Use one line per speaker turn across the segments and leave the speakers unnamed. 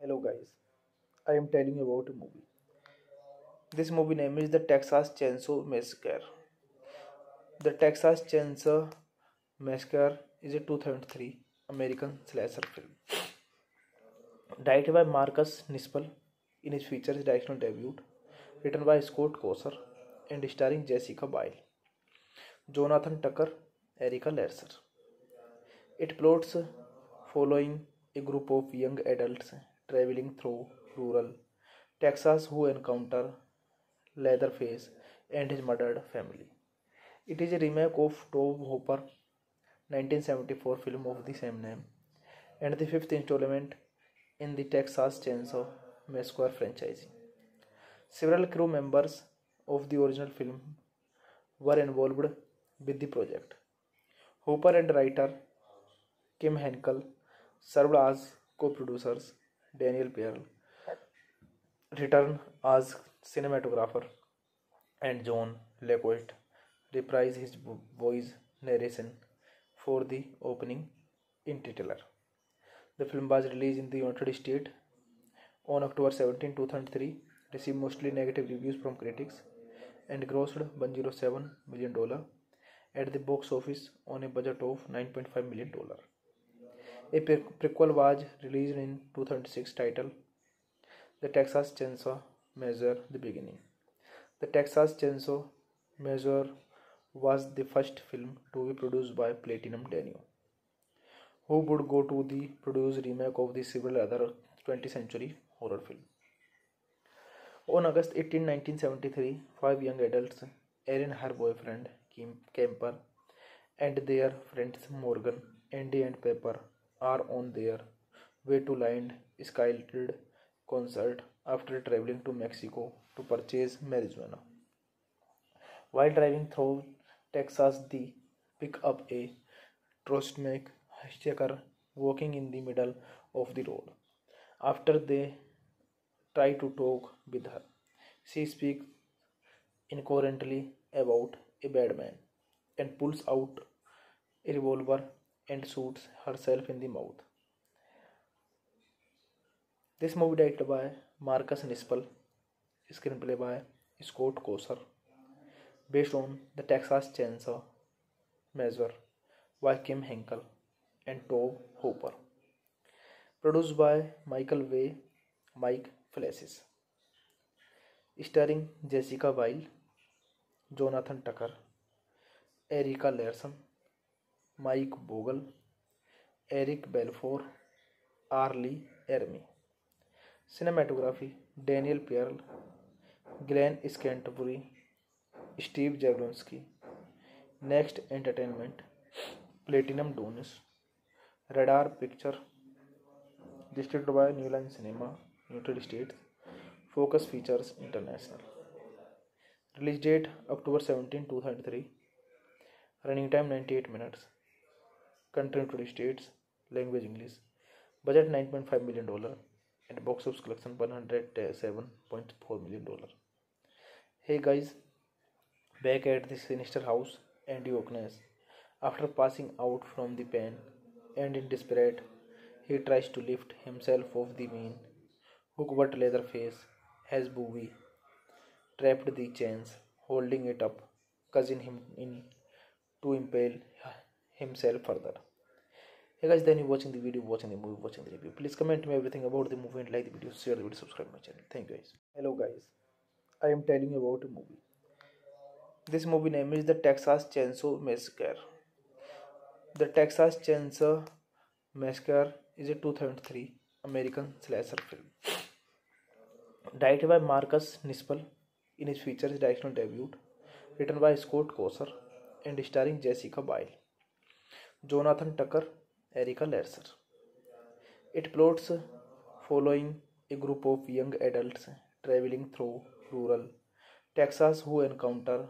Hello guys I am telling about a movie this movie name is the Texas chainsaw massacre the Texas chainsaw massacre is a two thousand three American slasher film directed by Marcus Nispel in is feature is directional debut written by Scott Kosar and starring Jessica Biel Jonathan Tucker Erica Leerhsen it plots following a group of young adults travelling through rural Texas who encounter Leatherface and his murdered family it is a remake of Tobe Hooper 1974 film of the same name and the fifth instalment in the Texas chainsaw massacre franchise several crew members of the original film were involved with the project Hooper and writer Kim Henkel served as co producers Daniel Pearl returned as cinematographer, and John Larroquette reprised his voice narration for the opening in titular. The film was released in the United States on October 17, 2003, received mostly negative reviews from critics, and grossed $107 million at the box office on a budget of $9.5 million. A prequel was released in 2006 titled The Texas Chainsaw Massacre The Beginning. The Texas Chainsaw Massacre was the first film to be produced by Platinum Dunes, who would go to the produce remake of the several other 20th century horror films. On August 18, 1973, five young adults, Erin, her boyfriend Kim Kemper, and their friends Morgan, Andy, and Pepper are on their way to Lynyrd Skynyrd concert after traveling to Mexico to purchase marijuana. While driving through Texas, they pick up a Trostmac hitchhiker walking in the middle of the road. After they try to talk with her, she speaks incoherently about a bad man and pulls out a revolver and shoots herself in the mouth. This movie directed by Marcus Nispel, screenplay by Scott Kosser, based on the Texas Chainsaw Massacre by Kim Henkel and Tobe Hooper. Produced by Michael Way, Mike Flashes. Starring Jessica Biel, Jonathan Tucker, Erica Larson, Mike Bogle, Eric Balfour, R Lee Ermey. Cinematography, Daniel Pearl, Glenn Scantlebury, Steve Jablonsky Next Entertainment, Platinum Dunes. Radar Picture, distributed by New Line Cinema, United States. Focus Features, International. Release date, October seventeen, two thousand three. Running time ninety eight minutes. Country United States, language English, budget 9.5 million dollar, and box office collection 107.4 million dollar. Hey guys, back at the sinister house, Andy Oakness. after passing out from the pain, and in desperate, he tries to lift himself off the mean hook, but Leatherface has Bowie trapped the chains, holding it up, causing him in to impale himself further. Hey guys, then you watching the video, watching the movie, watching the review. Please comment me everything about the movie and like the video, share the video, subscribe my channel. Thank you guys. Hello guys, I am telling you about a movie. This movie name is The Texas Chainsaw Massacre. The Texas Chainsaw Massacre is a 2003 American slasher film. Directed by Marcus Nispel in his feature directional debut, written by Scott Kosar and starring Jessica Biel. Jonathan Tucker, Erica Leerhsen. It plots following a group of young adults traveling through rural Texas who encounter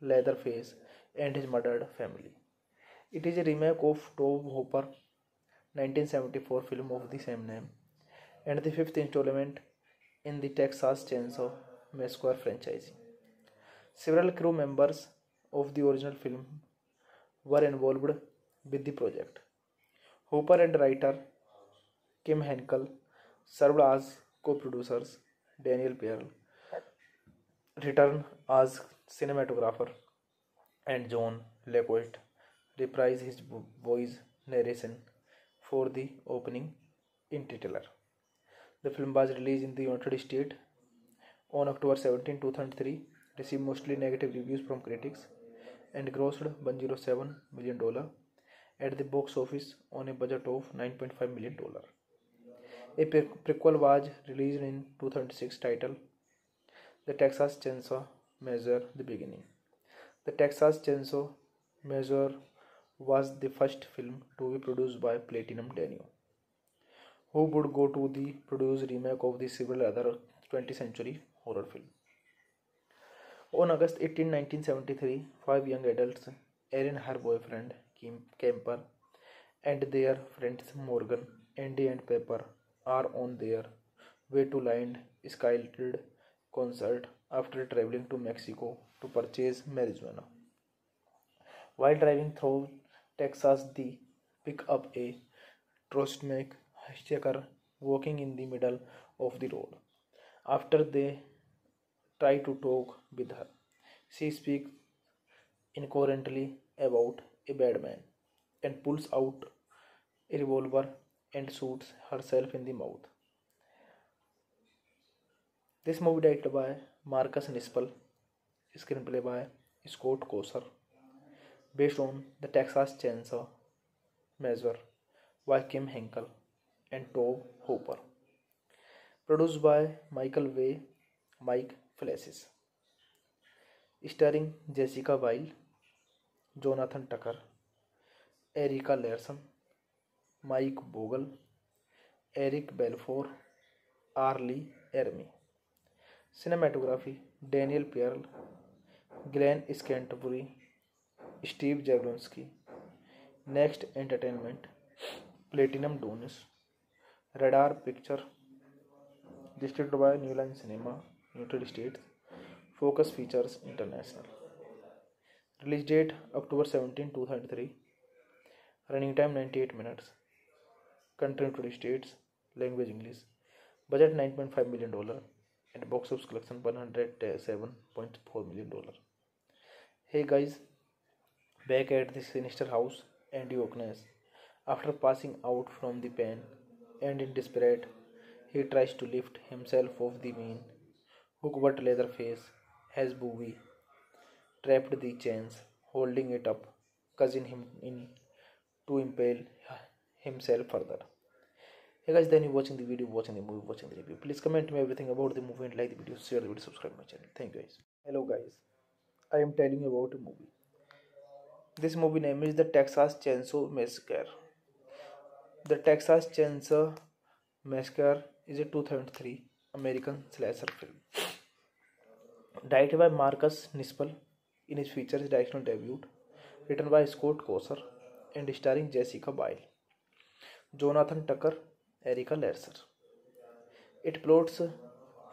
Leatherface and his murdered family. It is a remake of Tobe Hooper 1974 film of the same name and the fifth installment in the Texas Chainsaw Massacre franchise. Several crew members of the original film were involved with the project. Hooper and writer Kim Henkel served as co-producers. Daniel Pearl returned as cinematographer, and John Larroquette reprised his voice narration for the opening in titular. The film was released in the United States on October 17, 2003, received mostly negative reviews from critics, and grossed 107 million dollar at the box office on a budget of 9.5 million dollar. A prequel was released in 2006 titled The Texas Chainsaw Massacre The Beginning. The Texas Chainsaw Massacre was the first film to be produced by Platinum Dunes, who would go to the produce remake of the several other 20th century horror film. On August 18, 1973, five young adults, Erin, her boyfriend Kemper, and their friends Morgan, Andy, and Pepper, are on their way to land Skyled concert after traveling to Mexico to purchase marijuana. While driving through Texas, they pick up a Trostmac hitchhiker walking in the middle of the road. After they try to talk with her, she speaks incoherently about a bad man and pulls out a revolver and shoots herself in the mouth. This movie directed by Marcus Nispel, screenplay by Scott Kosser, based on the Texas Chainsaw Massacre by Kim Henkel and Tobe Hooper. Produced by Michael Way, Mike Flashes. Starring Jessica Biel, Jonathan Tucker Erica Leerhsen Mike Bogle Eric Balfour R Lee Ermey cinematography Daniel Pearl Glenn Scantlebury Steve Jablonsky Next Entertainment Platinum Dunes Radar Picture distributed by New Line Cinema United States Focus Features International Release date October 17, 2003. Running time 98 minutes. Country United States. Language English. Budget 9.5 million dollar and box office collection 107.4 million dollar. Hey guys, back at the sinister house, Andy O'Kness, after passing out from the pain and in desperate, he tries to lift himself off the mean hook but Leatherface has Bowie trapped the chains, holding it up, causing him in to impale himself further. Hey guys, then you watching the video, watching the movie, watching the review. Please comment me everything about the movie and like the video, share the video, subscribe my channel. Thank you guys. Hello guys, I am telling you about a movie. This movie name is the Texas Chainsaw Massacre. The Texas Chainsaw Massacre is a 2003 American slasher film. Directed by Marcus Nispel in his features directional debut, written by Scott Kosser and starring Jessica Biel, Jonathan Tucker, Erica Larson. It plots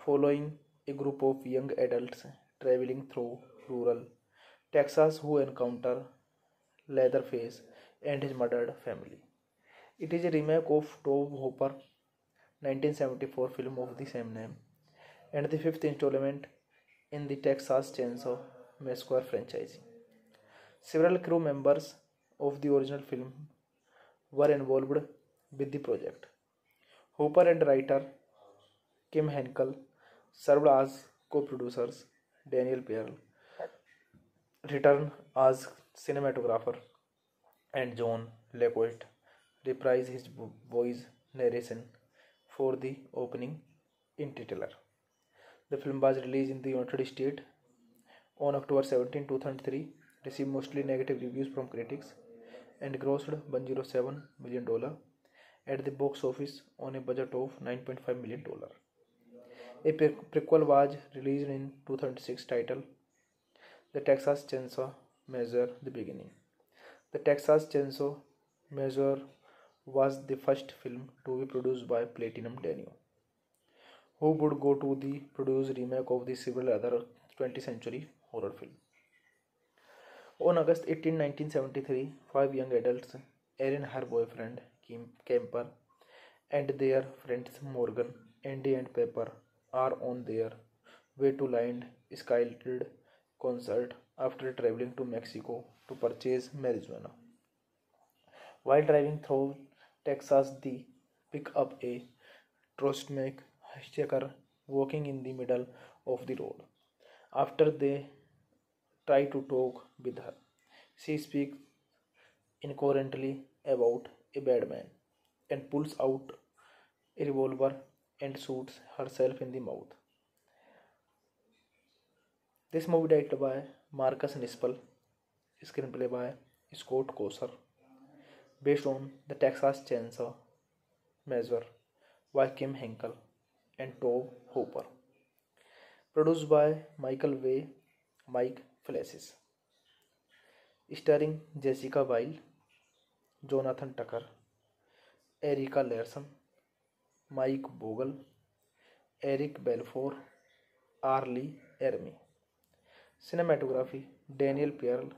following a group of young adults traveling through rural Texas who encounter Leatherface and his murdered family. It is a remake of Tobe Hooper 1974 film of the same name and the fifth installment in the Texas Chainsaw Massacre franchise. Several crew members of the original film were involved with the project. Hooper and writer Kim Henkel served as co-producers. Daniel Pearl returned as cinematographer, and John Larroquette reprised his voice narration for the opening in titular. The film was released in the United States on October 17, 2003, received mostly negative reviews from critics, and grossed 107 million dollar at the box office on a budget of 9.5 million dollar. A prequel was released in 2006 titled The Texas Chainsaw Massacre: The Beginning. The Texas Chainsaw Massacre was the first film to be produced by Platinum Dunes, who would go to the produce remake of the several other 20th century horror films. On August 18, 1973, five young adults, Erin, her boyfriend Kim Kemper, and their friends Morgan, Andy, and Pepper, are on their way to Lynyrd Skynyrd concert after traveling to Mexico to purchase marijuana. While driving through Texas, they pick up a Trostmac hitchhiker walking in the middle of the road. After they try to talk with her. She speaks incoherently about a bad man and pulls out a revolver and shoots herself in the mouth. This movie directed by Marcus Nispel, screenplay by Scott Kosser, based on the Texas Chainsaw Massacre by Kim Henkel and Tobe Hooper. Produced by Michael Way, Mike Fleiss starring, Jessica Biel Jonathan Tucker Erica Leerhsen, Mike Bogle, Eric Balfour, R Lee Ermey. Cinematography, Daniel Pearl,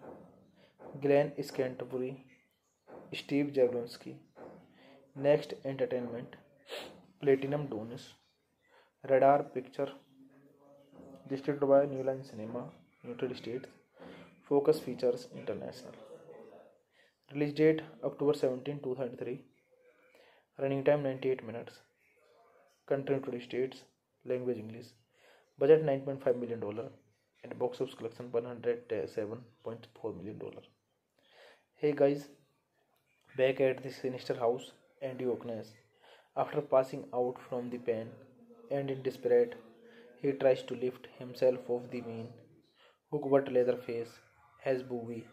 Glenn Scantlebury, Steve Jablonsky Next Entertainment, Platinum Dunes. Radar Picture distributed by New Line Cinema. United States. Focus Features International. Release date October 17, 2003. Running time 98 minutes. Country United States. Language English. Budget 9.5 million dollar and box office collection 107.4 million dollar. Hey guys, back at the sinister house, Andy O'Kness, after passing out from the pen and in desperate, he tries to lift himself off the mean Hookbutt Leatherface has Bowie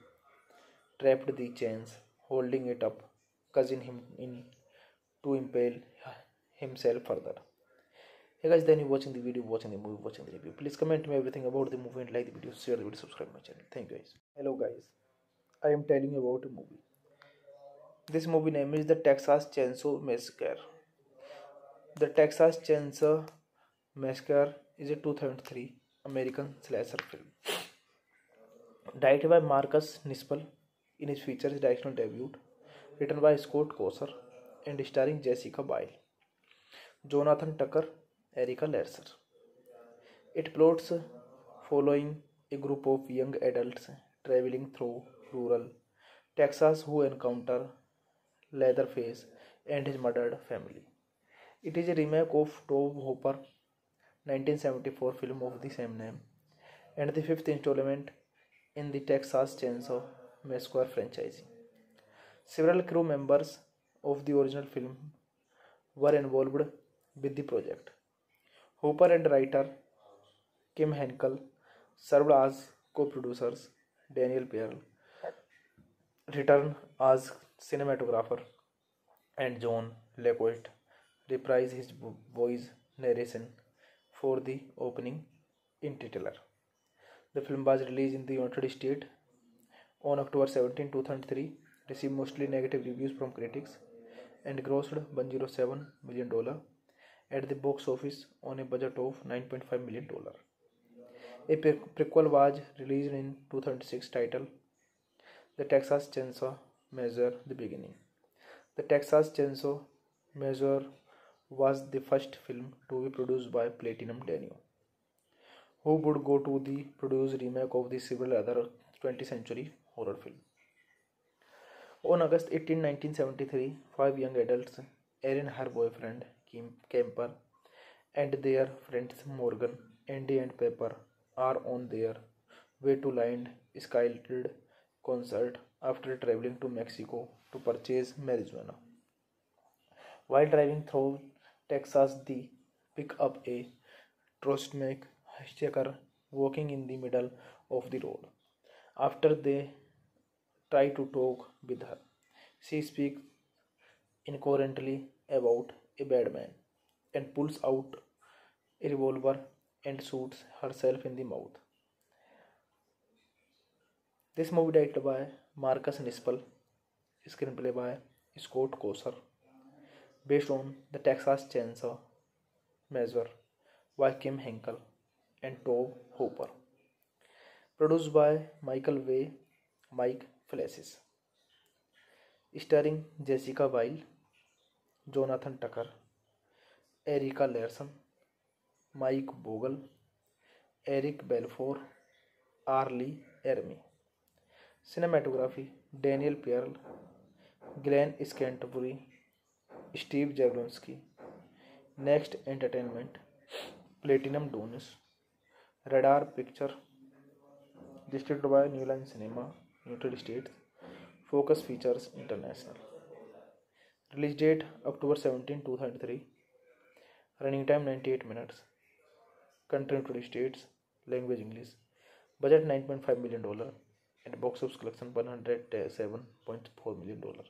trapped the chains, holding it up, causing him in to impale himself further. Hey guys, then you watching the video, watching the movie, watching the review. Please comment me everything about the movie and like the video, share the video, subscribe my channel. Thank you guys. Hello guys, I am telling you about a movie. This movie name is The Texas Chainsaw Massacre. The Texas Chainsaw Massacre is a 2003 American slasher film directed by Marcus Nispel in his features directional debut, written by Scott Kosser and starring Jessica Biel, Jonathan Tucker, Erica Larson. It plots following a group of young adults traveling through rural Texas who encounter Leatherface and his murdered family. It is a remake of Tobe Hooper 1974 film of the same name and the fifth installment in the Texas Chainsaw Massacre franchise. Several crew members of the original film were involved with the project. Hooper and writer Kim Henkel served as co-producers. Daniel Pearl returned as cinematographer, and John Larroquette reprised his voice narration for the opening in. The film was released in the United States on October 17, 2003, received mostly negative reviews from critics, and grossed $107 million at the box office on a budget of $9.5 million. A prequel was released in 2006 titled The Texas Chainsaw Massacre: The Beginning. The Texas Chainsaw Massacre was the first film to be produced by Platinum Dunes who would go to the produce remake of the several other 20th century horror film. On August 18, 1973, five young adults, Erin, her boyfriend Kim Kemper, and their friends Morgan, Andy, and Pepper, are on their way to Lynyrd Skynyrd concert after traveling to Mexico to purchase marijuana. While driving through Texas, they pick up a Trostmac hitchhiker walking in the middle of the road after they try to talk with her she speak incoherently about a bad man and pulls out a revolver and shoots herself in the mouth this movie directed by Marcus Nispel screenplay by Scott Kosar based on the Texas chainsaw massacre by Kim Henkel and Tobe Hooper produce by Michael Bay Mike Fleiss starring Jessica Biel Jonathan Tucker Erica Leerhsen Mike Bogle Eric Balfour R Lee Ermey cinematography Daniel Pearl Glenn Scantlebury Steve Jablonsky Next Entertainment Platinum Dunes Radar Picture, distributed by New Line Cinema, United States, Focus Features International. Release date October 17, 2003. Running time 98 minutes. Country United States. Language English. Budget 9.5 million dollar and box office collection 107.4 million dollar.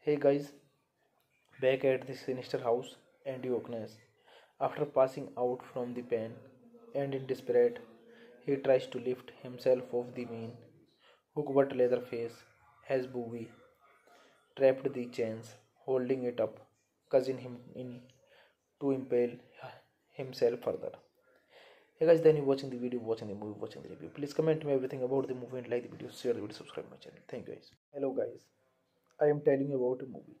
Hey guys, back at the sinister house, Andy Oknes, after passing out from the pain and in desperate, he tries to lift himself off the mean hook but Leatherface has Bowie trapped the chains, holding it up, causing him in to impale himself further. Hey guys, then you watching the video, watching the movie, watching the review. Please comment me everything about the movie and like the video, share the video, subscribe my channel. Thank you guys. Hello guys, I am telling you about a movie.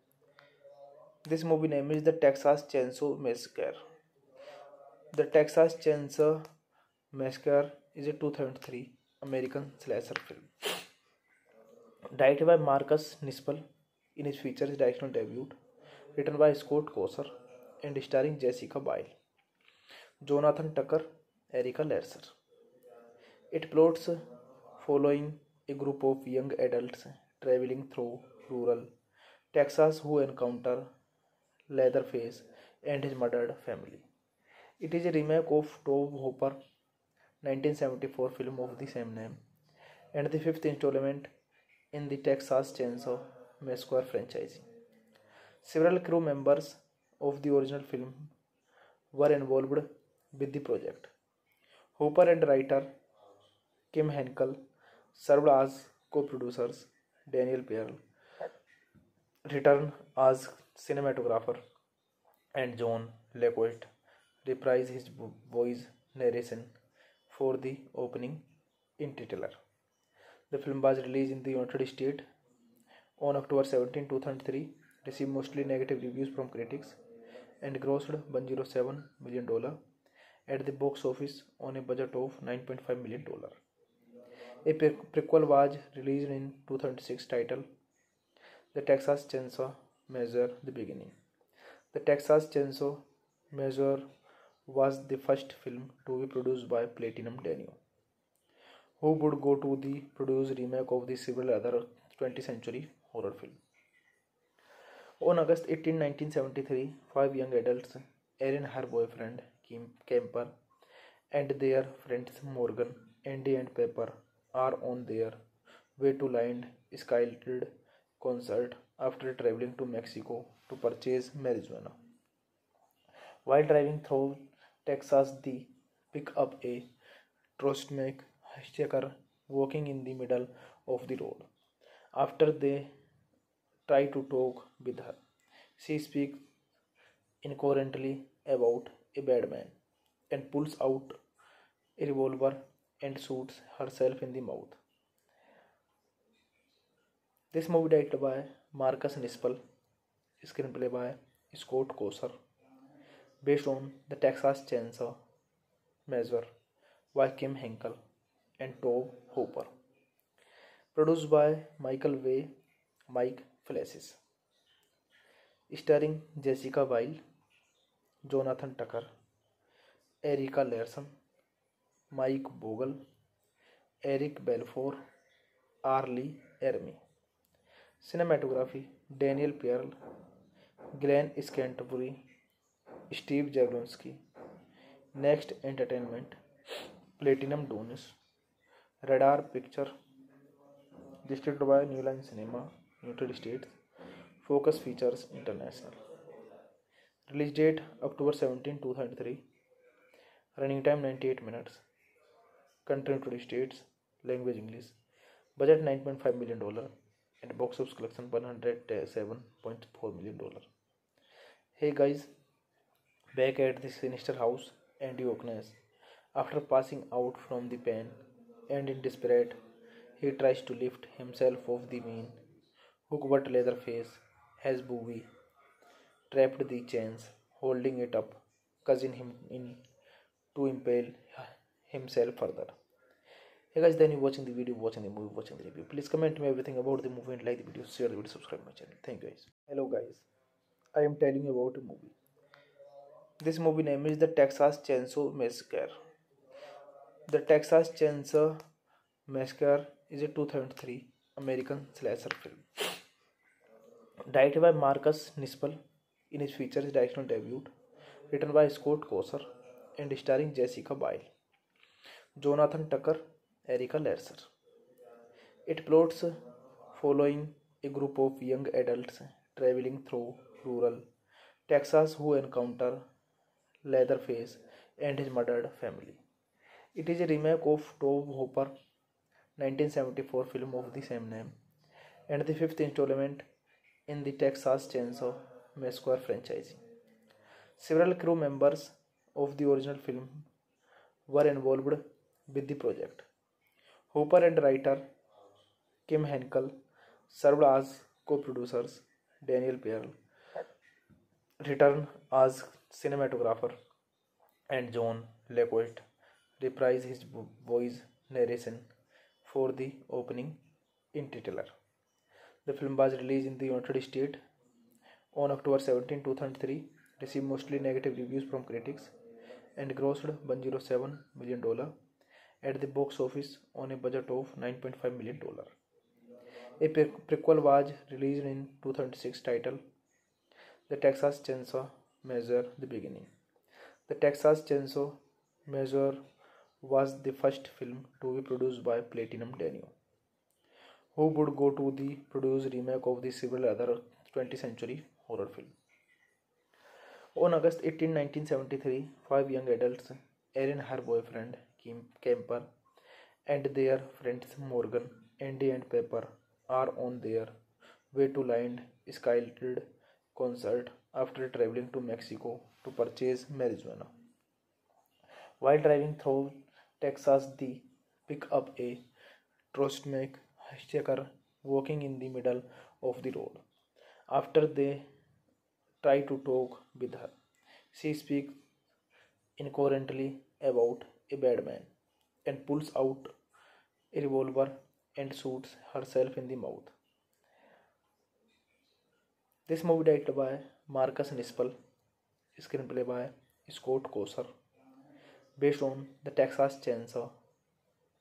This movie name is the Texas Chainsaw Massacre. The Texas chainsaw massacre is a two thousand three American slasher film direct by Marcus Nispel in is feature is directional debut written by Scott Kosar and starring Jessica Biel Jonathan Tucker Erica Leerhsen it plots following a group of young adult travelling through rural Texas who encounter Leatherface and his murdered family it is a remake of Tobe Hooper 1974 film of the same name and the fifth instalment in the Texas chainsaw massacre franchise several crew members of the original film were involved with the project Hooper and writer Kim Henkel serve as co producers Daniel Pearl return as cinematographer and John Larroquette reprised his voice narration for the opening in. The film was released in the United States on October 17, 2003, received mostly negative reviews from critics, and grossed $107 million at the box office on a budget of $9.5 million. A prequel was released in 2006 titled The Texas Chainsaw Massacre The Beginning. The Texas Chainsaw Massacre was the first film to be produced by Platinum Dunes, who would go to the produce remake of the several other 20th century horror film. On August 18, 1973, five young adults, Erin, her boyfriend Kim Kemper, and their friends Morgan, Andy, and Pepper, are on their way to Lynyrd Skynyrd concert after traveling to Mexico to purchase marijuana. While driving through Texas they pick up a traumatized her walking in the middle of the road after they try to talk with her she speak incoherently about a bad man and pulls out a revolver and shoots herself in the mouth this movie direct by Marcus Nispel screenplay by Scott Kosar based on the Texas Chainsaw Massacre by Kim Henkel and Tobe Hooper. Produced by Michael Way, Mike Flashes. Starring Jessica Biel, Jonathan Tucker, Erica Larson, Mike Bogle, Eric Balfour, Arlie Ermy. Cinematography Daniel Pearl, Glenn Scantbury, Steve Jablonsky Next Entertainment, Platinum Dunes. Radar Picture distributed by New Line Cinema, United States. Focus Features, International. Release date, October seventeen, two thousand three. Running time ninety eight minutes. Country United States, language English. Budget, nine point five million dollar. And box office collection, one hundred seven point four million dollar. है guys back at the sinister house, O'Kness, after passing out from the pen and in desperate, he tries to lift himself off the mean, hook but Leatherface has Bowie trapped the chains, holding it up, causing him in to impale himself further. Hey guys, then you watching the video, watching the movie, watching the review. Please comment me everything about the movie and like the video, share the video, subscribe my channel. Thank you guys. Hello guys, I am telling you about a movie. This movie name is the Texas chainsaw massacre the Texas chainsaw massacre is a two thousand three American slasher film direct by Marcus Nispel in his feature is directional debut written by Scott Kosar and starring Jessica Biel Jonathan Tucker Erica Leerhsen it plots following a group of young adult travelling through rural Texas who encounter Leatherface and his murdered family it is a remake of Tobe Hooper 1974 film of the same name and the fifth instalment in the Texas chainsaw massacre franchise several crew members of the original film were involved with the project Hooper and writer Kim Henkel served as co producers Daniel Pearl return as cinematographer, and John Larroquette reprised his voice narration for the opening in titular. The film was released in the United States on October 17, 2003, received mostly negative reviews from critics, and grossed $107 million at the box office on a budget of $9.5 million. A prequel was released in 2006 titled The Texas Chainsaw Massacre The Beginning. The Texas Chainsaw Measure was the first film to be produced by Platinum Dunes, who would go to the produce remake of the several other 20th century horror film. On August 18, 1973, five young adults, Erin, her boyfriend, Kim Kemper, and their friends Morgan, Andy, and Pepper, are on their way to Lynyrd Skynyrd concert after traveling to Mexico to purchase marijuana. While driving through Texas, they pick up a Trostmac hitchhiker walking in the middle of the road. After they try to talk with her, she speaks incoherently about a bad man and pulls out a revolver and shoots herself in the mouth. This movie direct by Marcus Nispel screenplay by Scott Kosar based on the Texas chainsaw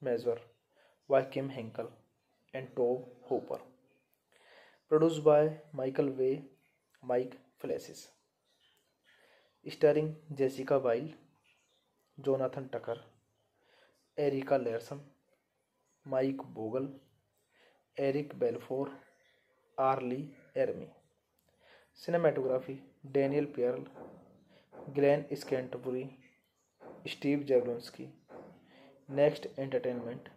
massacre by Kim Henkel and Tobe Hooper produce by Michael Bay Mike Fleiss starring Jessica Biel Jonathan Tucker Erica Leerhsen Mike Bogle Eric Balfour R Lee Ermey cinematography, Daniel Pearl, Glen Scantlebury, Steve Jablonsky Next Entertainment,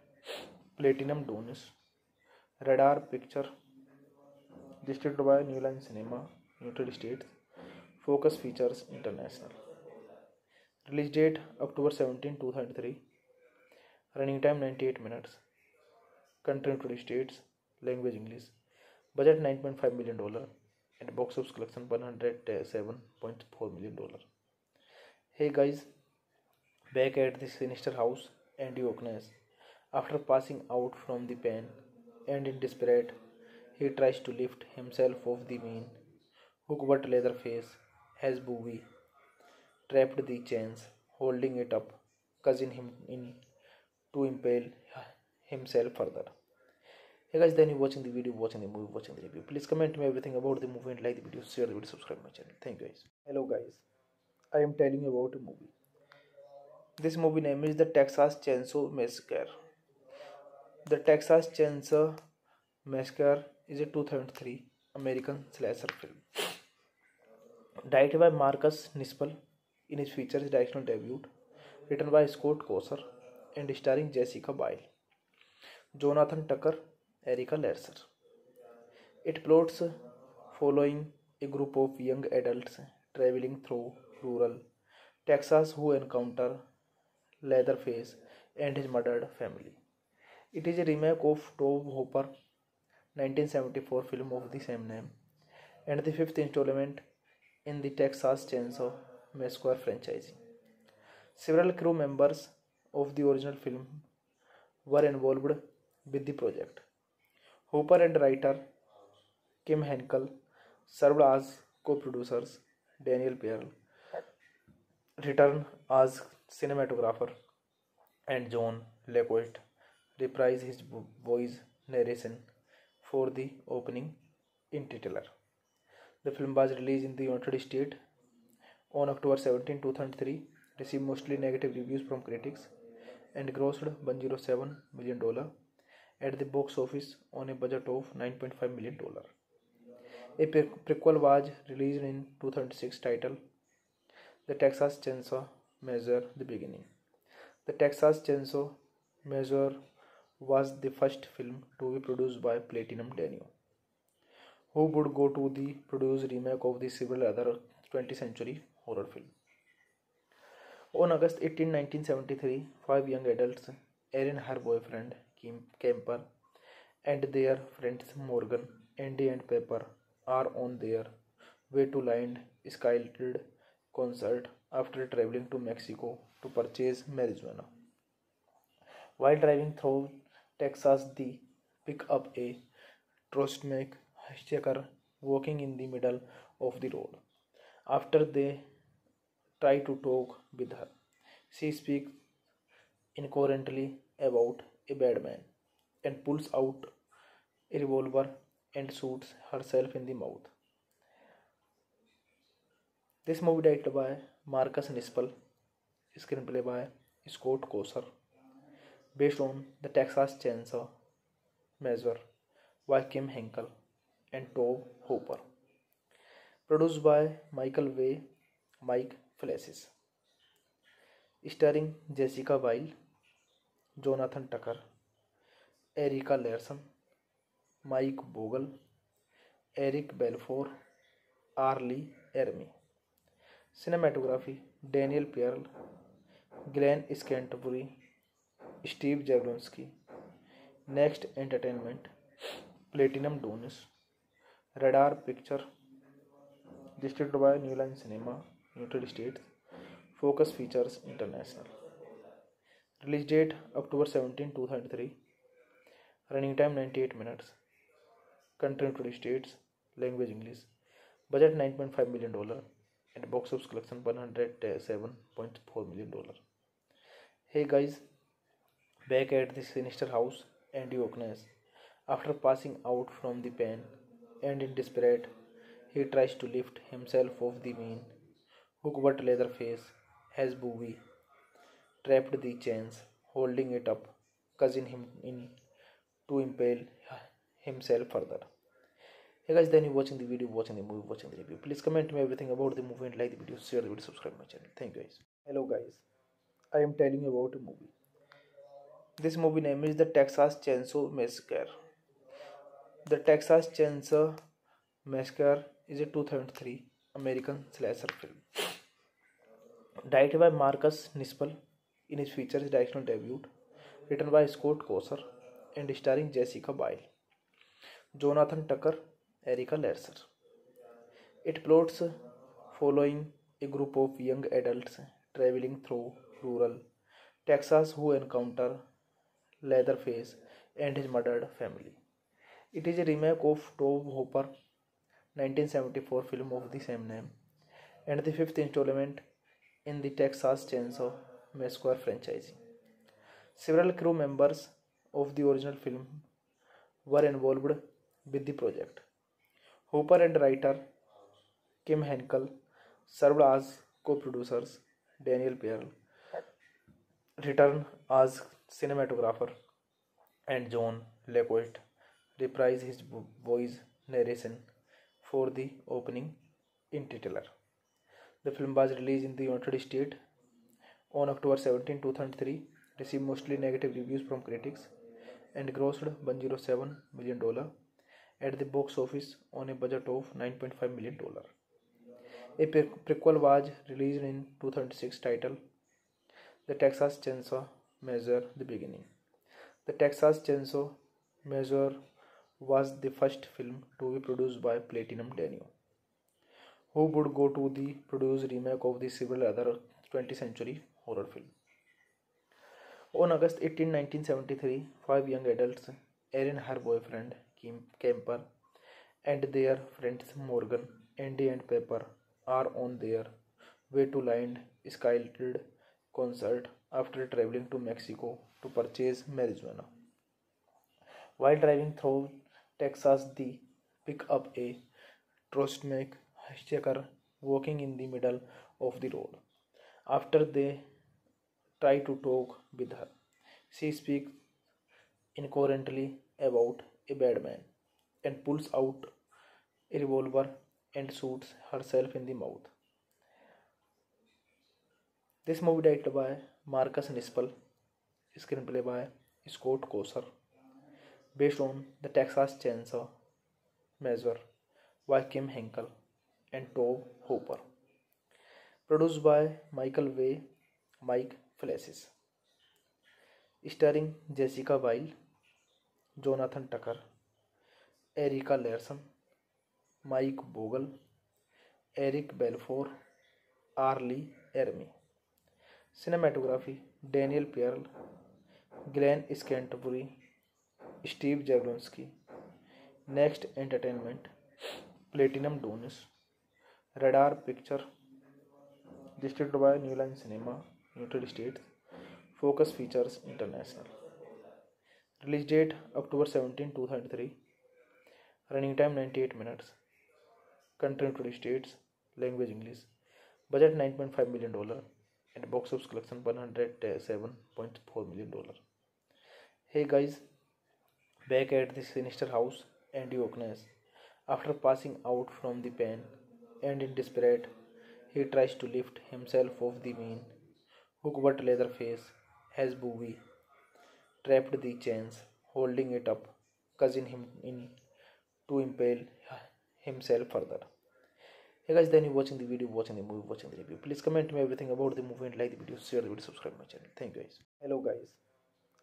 Platinum Dunes, Radar Picture, distributed by New Line Cinema, United States, Focus Features International. Release date October seventeen, two thousand three. Running time ninety eight minutes. Country United States, language English. Budget nine point five million dollar. And box office collection 107.4 million dollar. Hey guys, back at the sinister house, Andy O'Kness, after passing out from the pen and in desperate, he tries to lift himself off the mean, hook but Leatherface has Bowie trapped the chains, holding it up, causing him in to impale himself further. Hey guys, then you're watching the video, watching the movie, watching the review. Please comment me everything about the movie and like the video, share the video, subscribe my channel. Thank you guys. Hello guys, I am telling you about a movie. This movie name is The Texas Chainsaw Massacre. The Texas Chainsaw Massacre is a 2003 American slasher film. Directed by Marcus Nispel in his features directional debut, written by Scott Kosar and starring Jessica Biel, Jonathan Tucker, Erica Leerhsen. It plots following a group of young adults traveling through rural Texas who encounter Leatherface and his murdered family. It is a remake of Tobe Hooper 1974 film of the same name and the fifth installment in the Texas Chainsaw Massacre franchise. Several crew members of the original film were involved with the project. Hooper and writer Kim Henkel served as co-producers. Daniel Pearl returned as cinematographer, and John Larroquette reprised his voice narration for the opening in titular. The film was released in the United States on October 17, 2003, received mostly negative reviews from critics, and grossed 107 million dollar at the box office on a budget of 9.5 million dollar. A prequel was released in 2006 titled The Texas Chainsaw Massacre The Beginning. The Texas Chainsaw Massacre was the first film to be produced by Platinum Dunes, who would go to the produce remake of the several other 20th century horror films. On August 18, 1973, five young adults, Erin, her boyfriend Kemper, and their friends Morgan, Andy, and Pepper, are on their way to land Skyled concert after traveling to Mexico to purchase marijuana. While driving through Texas, they pick up a Trostmac hitchhiker walking in the middle of the road. After they try to talk with her, she speaks incoherently about a bad man and pulls out a revolver and shoots herself in the mouth. This movie directed by Marcus Nispel, screenplay by Scott Kosser, based on the Texas Chainsaw Massacre by Kim Henkel and Tobe Hooper. Produced by Michael Way, Mike Flashes. Starring Jessica Biel, Jonathan Tucker Erica Leerhsen, Mike Bogle, Eric Balfour, R Lee Ermey. Cinematography, Daniel Pearl, Glen Scantlebury, Steve Jablonsky Next Entertainment, Platinum Dunes, Radar Picture distributed by New Line Cinema, United States, Focus Features International. Release date October 17, 2003. Running time 98 minutes. Country United States. Language English. Budget 9.5 million dollar and box office collection 107.4 million dollar. Hey guys, back at the sinister house, Andy O'Kness, after passing out from the pen and in desperate, he tries to lift himself off the mean hook but Leatherface has Bowie trapped the chains, holding it up, causing him in to impale himself further. Hey guys, then you watching the video, watching the movie, watching the review. Please comment me everything about the movie and like the video, share the video, subscribe my channel. Thank you guys. Hello guys, I am telling you about a movie. This movie name is the Texas Chainsaw Massacre. The Texas Chainsaw Massacre is a 2003 American slasher film. Directed by Marcus Nispel in his features directional debut, written by Scott Kosser and starring Jessica Biel, Jonathan Tucker, Erica Larser. It plots following a group of young adults traveling through rural Texas who encounter Leatherface and his murdered family. It is a remake of Tobe Hooper 1974 film of the same name and the fifth installment in the Texas Chainsaw Massacre franchise. Several crew members of the original film were involved with the project. Hooper and writer Kim Henkel served as co-producers. Daniel Pearl returned as cinematographer, and John Larroquette reprised his voice narration for the opening in titular. The film was released in the United States on October 17, 2003, received mostly negative reviews from critics, and grossed 107 million dollar at the box office on a budget of 9.5 million dollar. A prequel was released in 2006 titled The Texas Chainsaw Massacre The Beginning. The Texas Chainsaw Massacre was the first film to be produced by Platinum Dunes, who would go to the produce remake of the several other 20th century horror film. On August 18, 1973, five young adults, Erin, her boyfriend Kim Kemper, and their friends Morgan, Andy, and Pepper, are on their way to Lynyrd Skynyrd concert after traveling to Mexico to purchase marijuana. While driving through Texas, they pick up a Trostmac hitchhiker walking in the middle of the road. After they try to talk with her, she speaks incoherently about a bad man and pulls out a revolver and shoots herself in the mouth. This movie directed by Marcus Nispel, screenplay by Scott Kosser, based on the Texas Chainsaw Measure by Kim Henkel and Tobe Hooper. Produced by Michael Way, Mike Fleiss starring, Jessica Biel, Jonathan Tucker Erica Leerhsen, Mike Bogle, Eric Balfour, R Lee Ermey. Cinematography, Daniel Pearl, Glen Scantlebury, Steve Jablonsky Next Entertainment, Platinum Dunes. Radar Picture distributed by New Line Cinema. United States, Focus Features International. Release date October 17, 2003. Running time 98 minutes. Country United States. Language English. Budget 9.5 million dollar and box office collection 107.4 million dollar. Hey guys, back at the sinister house, Andy O'Kness, after passing out from the pen and in desperate, he tries to lift himself off the mean, hook but Leatherface has Bowie trapped the chains, holding it up, causing him in to impale himself further. Hey guys, then you watching the video, watching the movie, watching the review. Please comment me everything about the movie and like the video, share the video, subscribe my channel. Thank you guys. Hello guys,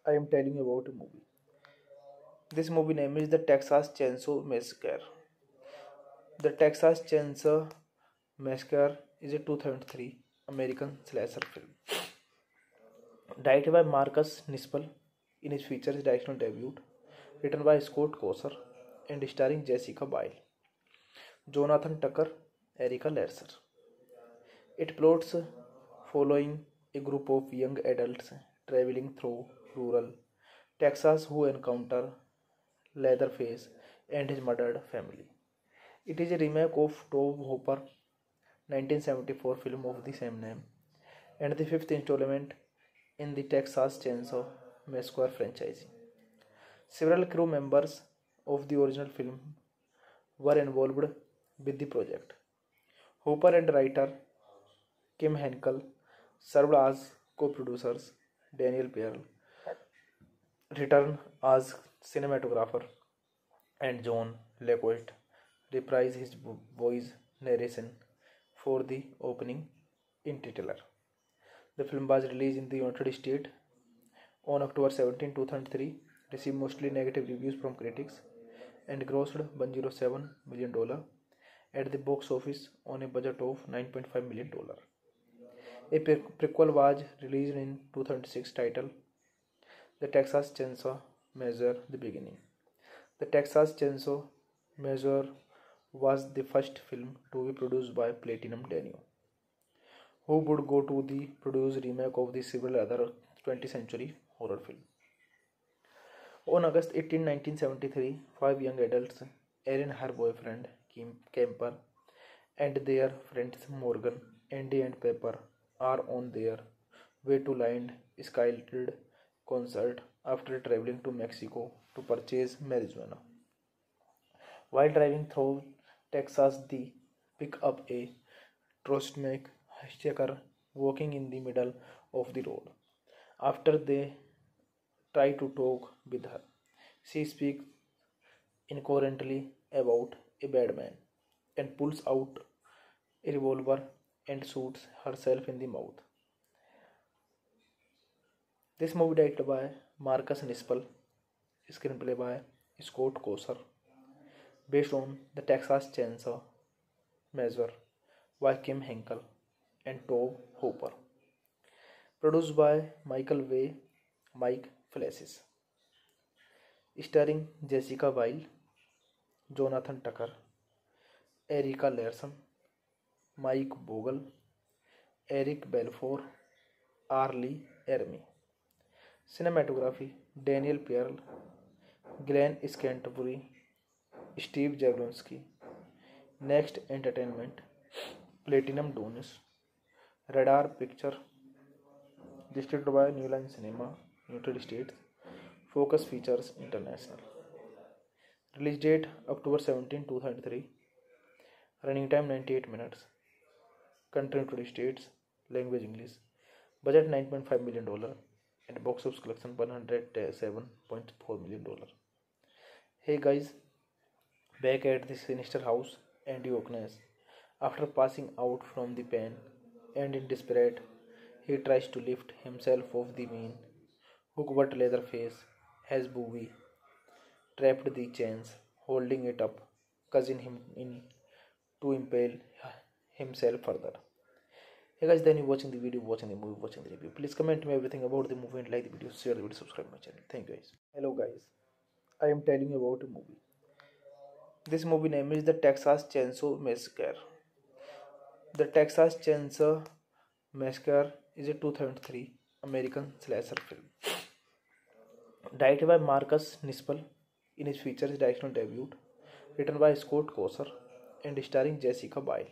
I am telling you about a movie. This movie name is The Texas Chainsaw Massacre. The Texas Chainsaw Massacre is a 2003 American slasher film. Directed by Marcus Nispel in his features directional debut, written by Scott Kosser and starring Jessica Biel, Jonathan Tucker, Erica Larson. It plots following a group of young adults traveling through rural Texas who encounter Leatherface and his murdered family. It is a remake of Tobe Hooper 1974 film of the same name and the fifth installment in the Texas Chainsaw Massacre franchise. Several crew members of the original film were involved with the project. Hooper and writer Kim Henkel served as co-producers. Daniel Pearl returned as cinematographer, and John Larroquette reprised his voice narration for the opening in. The film was released in the United States on October 17, 2003, received mostly negative reviews from critics, and grossed 107 million dollar at the box office on a budget of 9.5 million dollar. A prequel was released in 2006 titled The Texas Chainsaw Massacre The Beginning. The Texas Chainsaw Massacre was the first film to be produced by Platinum Dunes, who would go to the produce remake of the several other 20th century horror films. On August 18, 1973, five young adults, Erin, her boyfriend Kim Kemper, and their friends Morgan, Andy, and Pepper, are on their way to Lynyrd Skynyrd concert after traveling to Mexico to purchase marijuana. While driving through Texas they pick up a Trostmak hitchhiker walking in the middle of the road after they try to talk with her she speak incoherently about a bad man and pulls out a revolver and shoots herself in the mouth this movie direct by Marcus Nispel screenplay by Scott Kosar based on the Texas chainsaw massacre by Kim Henkel and Tobe Hooper produce by Michael Bay Mike Fleiss starring Jessica Biel Jonathan Tucker Erica Leerhsen Mike Bogle Eric Balfour R Lee Ermey cinematography Daniel Pearl Glen Scantlebury Steve Jablonsky Next Entertainment Platinum Dunes Radar Picture distributed by New Line Cinema United States Focus Features International release date October seventeen two thousand three running time ninety eight minutes country United States language English budget nine point five million dollar and box office collection one hundred seven point four million dollar hey guys back at sinister house and यूकनेस after passing out from from and in desperate, he tries to lift himself off the mean hook but Leatherface has Bowie trapped the chains, holding it up, causing him in to impale himself further. Hey guys, then you watching the video, watching the movie, watching the review. Please comment me everything about the movie and like the video, share the video, subscribe my channel. Thank you guys. Hello guys, I am telling you about a movie. This movie name is the Texas Chainsaw Massacre. The Texas chainsaw massacre is a two thousand three American slasher film direct by Marcus Nispel in his feature directional debut written by Scott Kosar and starring Jessica Biel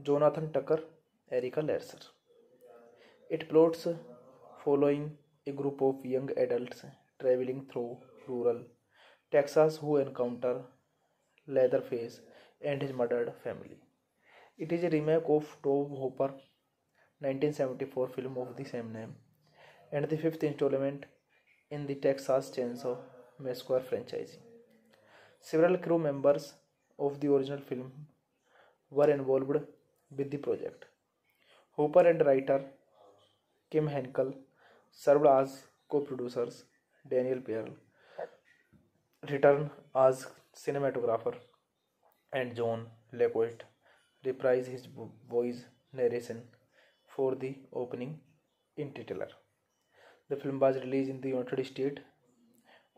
Jonathan Tucker Erica Leerhsen it plots following a group of young adult travelling through rural Texas who encounter Leatherface and his murdered family it is a remake of Tobe Hooper 1974 film of the same name and the fifth instalment in the Texas chainsaw massacre franchise several crew members of the original film were involved with the project Hooper and writer Kim Henkel serve as co producers Daniel Pearl return as cinematographer and John Larroquette reprised his voice narration for the opening in. The film was released in the United States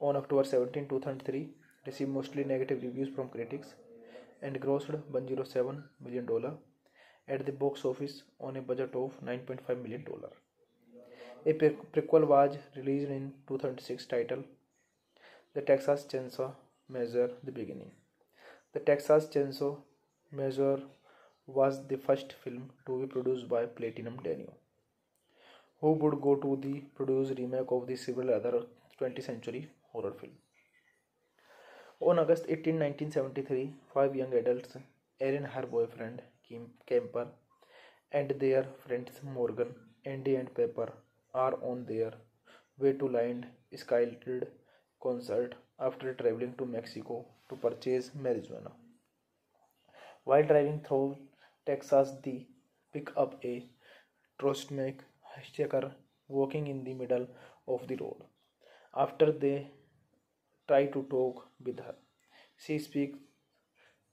on October 17, 2003, received mostly negative reviews from critics, and grossed 107 million dollar at the box office on a budget of 9.5 million dollar. A prequel was released in 2006 titled The Texas Chainsaw Massacre: The Beginning. The Texas Chainsaw Massacre was the first film to be produced by Platinum Dunes, who would go to the produce remake of the several other 20th century horror film. On August 18, 1973, five young adults, Erin, her boyfriend Kim Kemper, and their friends Morgan, Andy, and Pepper, are on their way to Lynyrd Skynyrd concert after traveling to Mexico to purchase marijuana. While driving through Texas they pick up a ट्रोस्ट hitchhiker walking in the middle of the road after they try to talk with her she speak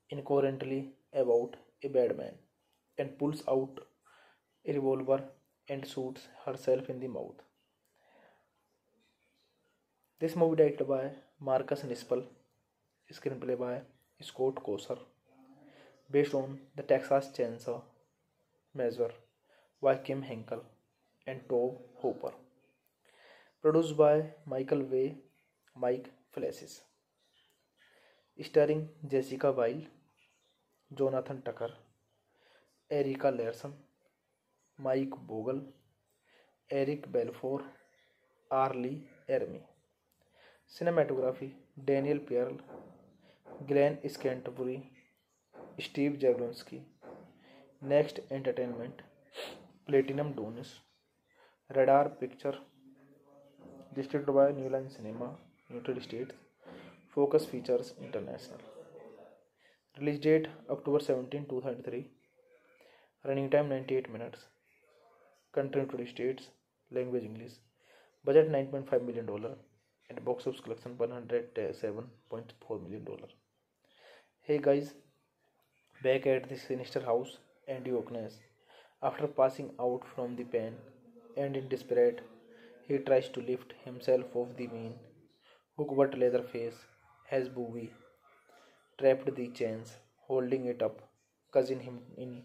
incoherently about a bad man and pulls out a revolver and shoots herself in the mouth this movie direct by Marcus Nispel screenplay by Scott Kosar based on the Texas Chainsaw Massacre by Kim Henkel and Tobe Hooper. Produced by Michael Way, Mike Flashes. Starring Jessica Biel, Jonathan Tucker, Erica Larson, Mike Bogle, Eric Balfour, Arlie Ermy. Cinematography Daniel Pearl, Glenn Scantbury, Steve Jablonsky Next Entertainment, Platinum Dunes. Radar Picture distributed by New Line Cinema, United States. Focus Features, International. Release date, October seventeen, two thousand three. Running time ninety eight minutes. Country, United States. Language, English. Budget, nine point five million dollar. And box office collection, one hundred seven point four million dollar. Hey guys back at the sinister house, O'Kness, after passing out from the pen and in desperate, he tries to lift himself off the mean, hook but Leatherface has Bowie trapped the chains, holding it up, causing him in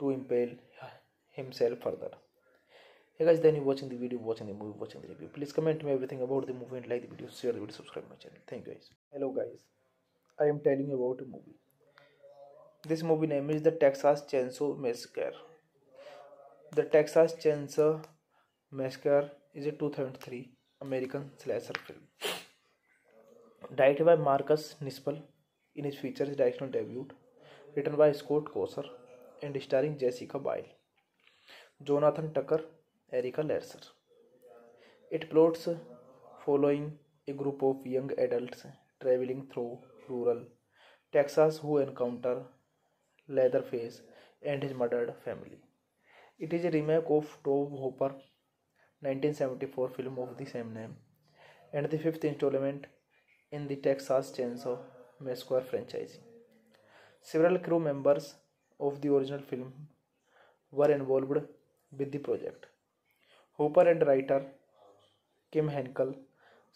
to impale himself further. Hey guys, then you watching the video, watching the movie, watching the review. Please comment me everything about the movie and like the video, share the video, subscribe my channel. Thank you guys. Hello guys, I am telling you about a movie. This movie name is the Texas chainsaw massacre the Texas chainsaw massacre is a two thousand three American slasher film directed by Marcus Nispel in his feature is directional debut written by Scott Kosar and starring Jessica Biel Jonathan Tucker Erica Leerhsen it plots following a group of young adult travelling through rural Texas who encounter Leatherface and his murdered family it is a remake of Tobe Hooper 1974 film of the same name and the fifth instalment in the Texas chainsaw massacre franchise several crew members of the original film were involved with the project Hooper and writer Kim Henkel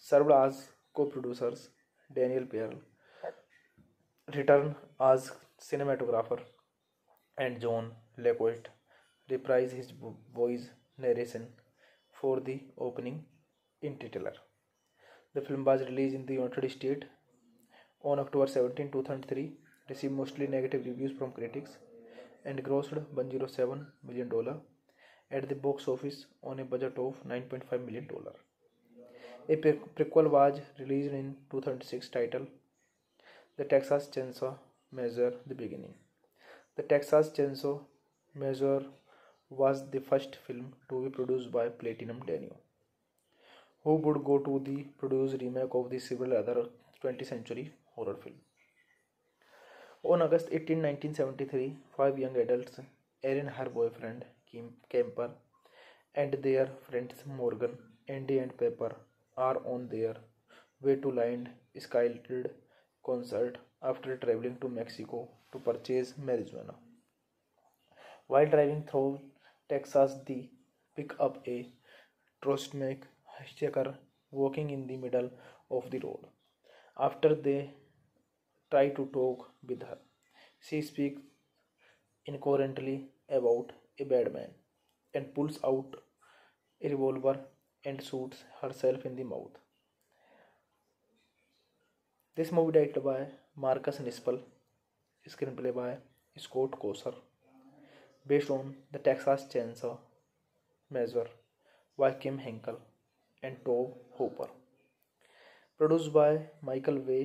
served as co producers Daniel Pearl return as cinematographer, and John Larroquette reprised his voice narration for the opening in titular. The film was released in the United States on October 17, 2003, received mostly negative reviews from critics, and grossed $107 million at the box office on a budget of $9.5 million. A prequel was released in 2006 titled The Texas Chainsaw Massacre The Beginning. The Texas Chainsaw Massacre was the first film to be produced by Platinum Dunes, who would go to the produce remake of the several other 20th century horror film. On August 18, 1973, five young adults, Erin, her boyfriend, Kim Kemper, and their friends Morgan, Andy, and Pepper, are on their way to Lynyrd Skynyrd concert after traveling to Mexico to purchase marijuana. While driving through Texas, they pick up a Trostmac hitchhiker walking in the middle of the road. After they try to talk with her, she speaks incoherently about a bad man and pulls out a revolver and shoots herself in the mouth. This movie directed by Marcus Nispel screenplay by Scott Kosar based on the Texas chainsaw massacre by Kim Henkel and Tobe Hooper produce by Michael Bay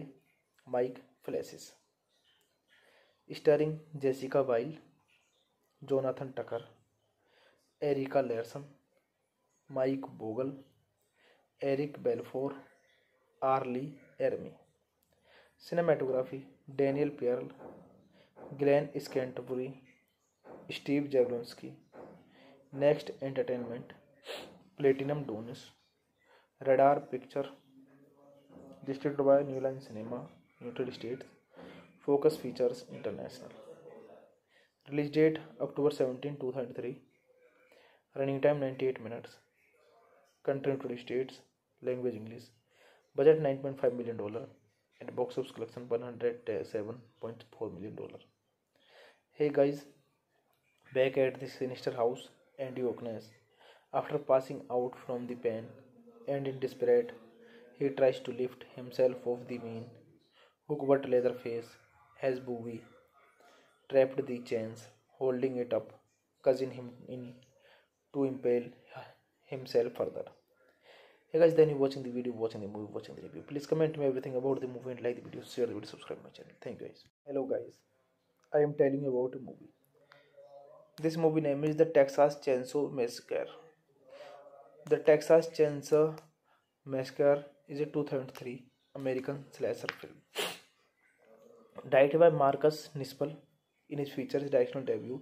Mike Fleiss starring Jessica Biel Jonathan Tucker Erica Leerhsen Mike Bogle Eric Balfour R Lee Ermey cinematography, Daniel Pearl, Glen Scantlebury, Steve Jablonsky Next Entertainment, Platinum Dunes. Radar Picture, distributed by New Line Cinema, United States. Focus Features, International. Release date, October seventeen, two thousand three. Running time ninety eight minutes. Country, United States. Language, English. Budget, nine point five million dollar. And box office collection 107.4 million dollar. Hey guys, back at the sinister house, Andy O'Kness, after passing out from the pen and in desperate, he tries to lift himself off the mean, hook but Leatherface has Bowie trapped the chains, holding it up, causing him in to impale himself further. Hey guys, then you're watching the video, watching the movie, watching the review. Please comment me everything about the movie and like the video, share the video, subscribe my channel. Thank you guys. Hello guys, I am telling you about a movie. This movie name is The Texas Chainsaw Massacre. The Texas Chainsaw Massacre is a 2003 American slasher film. Directed by Marcus Nispel in his features directional debut,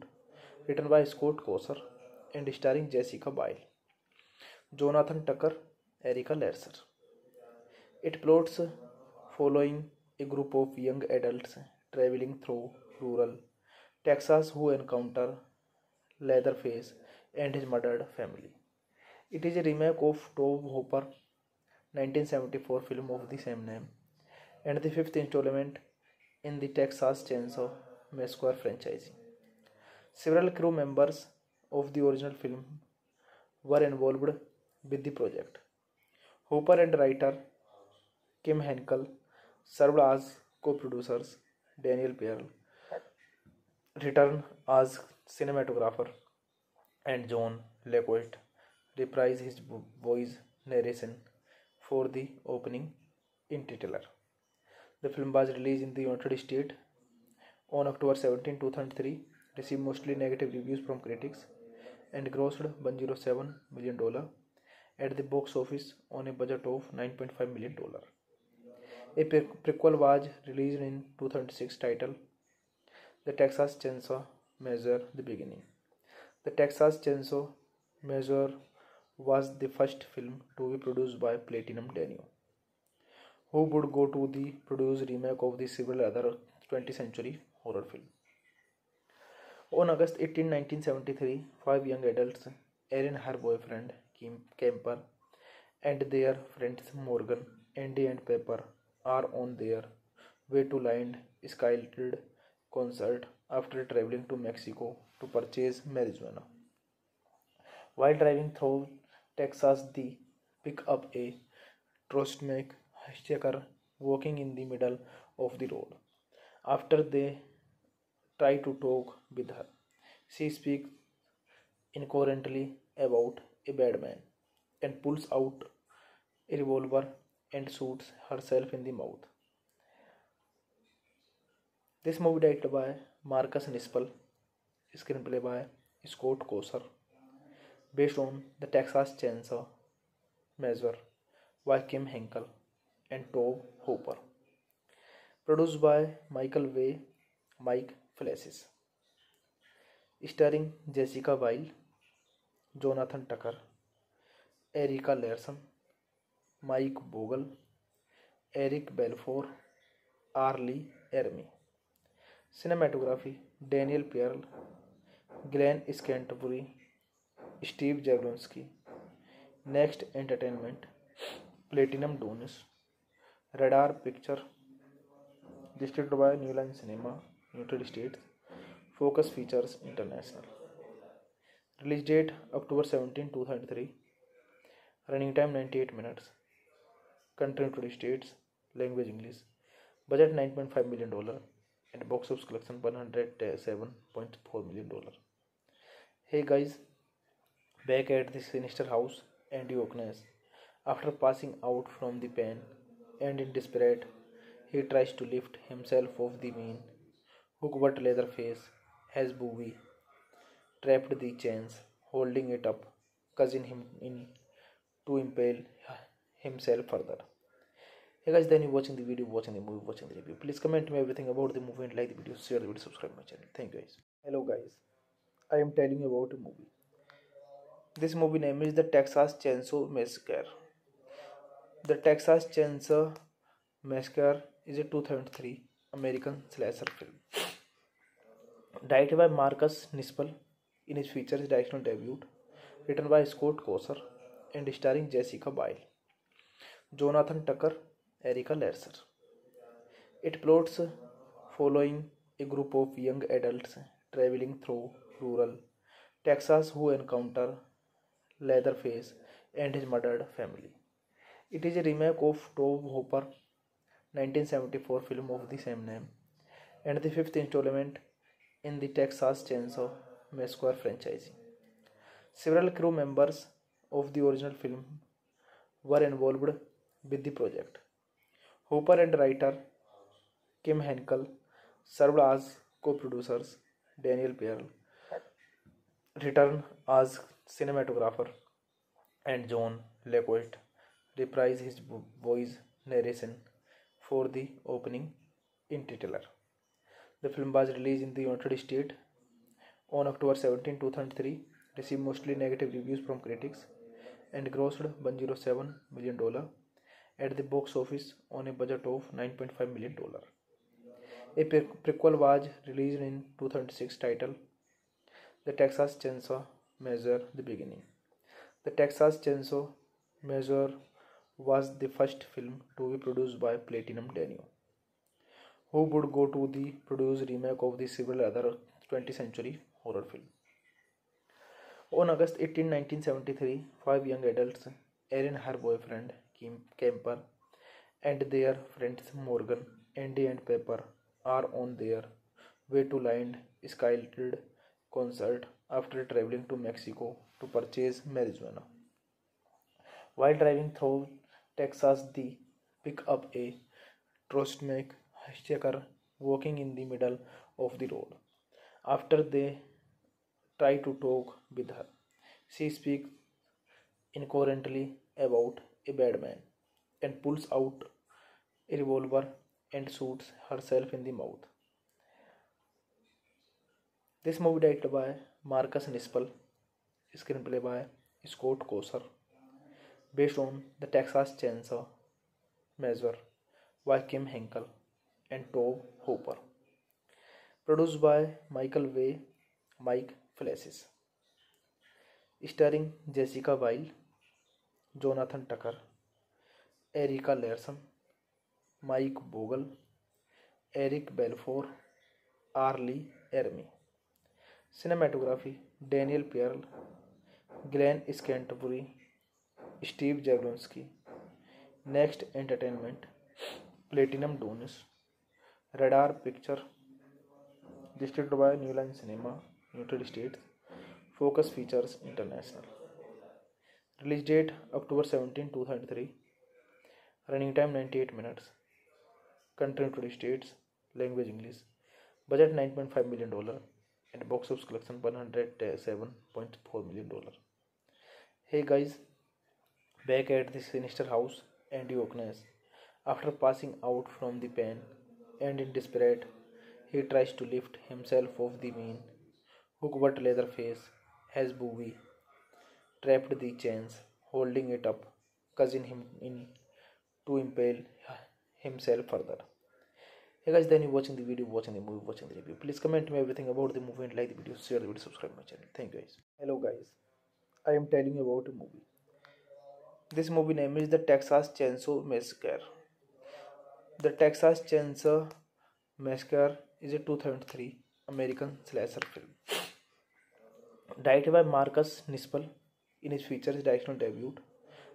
written by Scott Kosar and starring Jessica Biel, Jonathan Tucker, Erica Leerhsen. It plots following a group of young adults traveling through rural Texas who encounter Leatherface and his murdered family. It is a remake of Tobe Hooper 1974 film of the same name and the fifth installment in the Texas Chainsaw Massacre franchise. Several crew members of the original film were involved with the project. Hooper and writer Kim Henkel served as co-producers. Daniel Pearl returned as cinematographer, and John Larroquette reprised his voice narration for the opening in titular. The film was released in the United States on October 17, 2003, received mostly negative reviews from critics, and grossed 107 million dollar at the box office on a budget of 9.5 million dollar. A prequel was released in 2006 titled The Texas Chainsaw Massacre The Beginning. The Texas Chainsaw Massacre was the first film to be produced by Platinum Dunes, who would go to the produce remake of the several other 20th century horror film. On August 18, 1973, five young adults, Erin, her boyfriend Kemper, and their friends Morgan, Andy, and Pepper are on their way to land Skyled concert after traveling to Mexico to purchase marijuana. While driving through Texas, they pick up a Trostmac hitchhiker walking in the middle of the road. After they try to talk with her, she speaks incoherently about a bad man and pulls out a revolver and shoots herself in the mouth. This movie directed by Marcus Nispel, screenplay by Scott Kosser, based on the Texas Chainsaw Massacre by Kim Henkel and Tobe Hooper. Produced by Michael Way, Mike Flashes. Starring Jessica Biel, Jonathan Tucker Erica Leerhsen, Mike Bogle, Eric Balfour, R Lee Ermey. Cinematography, Daniel Pearl, Glen Scantlebury, Steve Jablonsky Next Entertainment, Platinum Dunes, Radar Picture distributed by New Line Cinema, United States, Focus Features International. Release date October 17, 2003. Running time 98 minutes. Country United States. Language English. Budget 9.5 million dollar and box office collection 107.4 million dollar. Hey guys, back at the sinister house, Andy O'Kness, after passing out from the pain and in desperate, he tries to lift himself off the mean hook but Leatherface has Bowie trapped the chains, holding it up, causing him in to impale himself further. Hey guys, then you watching the video, watching the movie, watching the review. Please comment me everything about the movie and like the video, share the video, subscribe my channel. Thank you guys. Hello guys, I am telling you about a movie. This movie name is The Texas Chainsaw Massacre. The Texas Chainsaw Massacre is a 2003 American slasher film. Directed by Marcus Nispel in his features directional debut, written by Scott Kosser and starring Jessica Biel, Jonathan Tucker, Erica Larser. It plots following a group of young adults traveling through rural Texas who encounter Leatherface and his murdered family. It is a remake of Tobe Hooper 1974 film of the same name and the fifth installment in the Texas Chainsaw Massacre franchise. Several crew members of the original film were involved with the project. Hooper and writer Kim Henkel served as co-producers Daniel Pearl returned as cinematographer and John Larroquette reprised his voice narration for the opening in titular. The film was released in the United States on October 17, 2003, received mostly negative reviews from critics, and grossed 107 million dollar at the box office on a budget of 9.5 million dollar. A prequel was released in 2006 titled The Texas Chainsaw Massacre The Beginning. The Texas Chainsaw Massacre was the first film to be produced by Platinum Dunes, who would go to the produce remake of the several other 20th century horror films. On August 18, 1973, five young adults, Erin, her boyfriend Kim Kemper, and their friends Morgan, Andy, and Pepper, are on their way to Lynyrd Skynyrd concert after traveling to Mexico to purchase marijuana. While driving through Texas, they pick up a Trostmac hitchhiker walking in the middle of the road. After they try to talk with her, she speaks incoherently about a bad man and pulls out a revolver and shoots herself in the mouth. This movie directed by Marcus Nispel, screenplay by Scott Kosser, based on the Texas Chainsaw Measure by Kim Henkel and Tobe Hooper. Produced by Michael Way, Mike Fleiss starring Jessica Biel Jonathan Tucker Erica Leerhsen Mike Bogle Eric Balfour R Lee Ermey cinematography Daniel Pearl Glen Scantlebury Steve Jablonsky Next Entertainment Platinum Dunes Radar Picture distributed by New Line Cinema United States, Focus Features International. Release date October 17, 2003. Running time 98 minutes. Country United States. Language English. Budget 9.5 million dollar and box office collection 107.4 million dollar. Hey guys, back at the sinister house, Andy O'Kness, after passing out from the pen and in desperate, he tries to lift himself off the mean, hook-but leather face has Bowie trapped the chains, holding it up, causing him in to impale himself further. Hey guys, then you watching the video, watching the movie, watching the review. Please comment me everything about the movie and like the video, share the video, subscribe my channel. Thank you guys. Hello guys, I am telling you about a movie. This movie name is The Texas Chainsaw Massacre. The Texas Chainsaw Massacre is a 2003 American slasher film. Directed by Marcus Nispel in his features directional debut,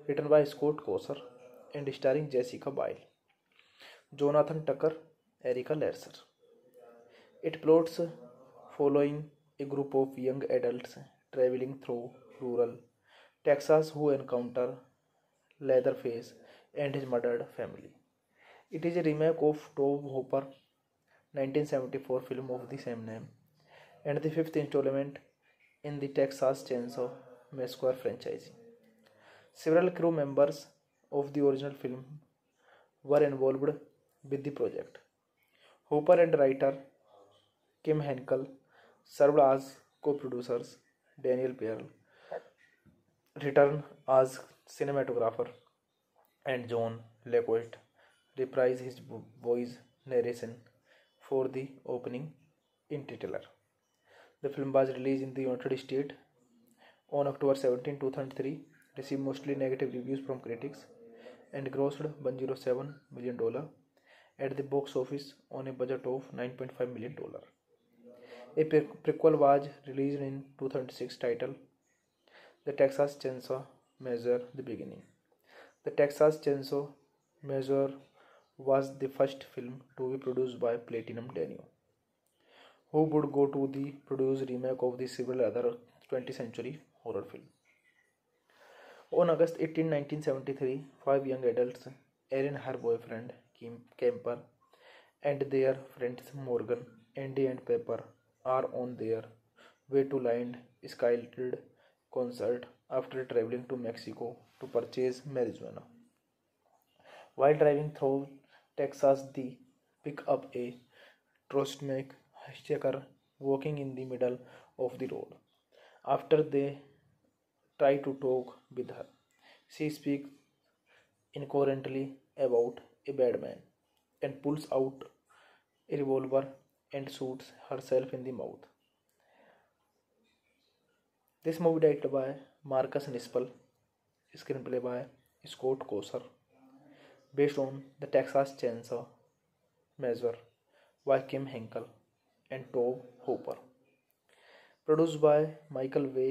written by Scott Kosser and starring Jessica Biel, Jonathan Tucker, Erica Larson. It plots following a group of young adults traveling through rural Texas who encounter Leatherface and his murdered family. It is a remake of Tobe Hooper 1974 film of the same name and the fifth installment in the Texas Chainsaw Massacre franchise. Several crew members of the original film were involved with the project. Hooper and writer Kim Henkel served as co-producers. Daniel Pearl returned as cinematographer and John Larroquette reprised his voice narration for the opening in. The film was released in the United States on October 17, 2003, received mostly negative reviews from critics, and grossed 107 million dollar at the box office on a budget of 9.5 million dollar. A prequel was released in 2006 titled The Texas Chainsaw Massacre The Beginning. The Texas Chainsaw Massacre was the first film to be produced by Platinum Dunes, who would go to the produce remake of the several other 20th century horror film. On August 18, 1973, five young adults, Erin, her boyfriend Kim Kemper, and their friends Morgan, Andy and Pepper are on their way to Lynyrd Skynyrd concert after traveling to Mexico to purchase marijuana. While driving through Texas, they pick up a Trostmak hitchhiker walking in the middle of the road after they try to talk with her she speak incoherently about a bad man and pulls out a revolver and shoots herself in the mouth this movie direct by Marcus Nispel screenplay by Scott Kosar based on the Texas chainsaw massacre by Kim Henkel and Tobe Hooper produce by Michael Bay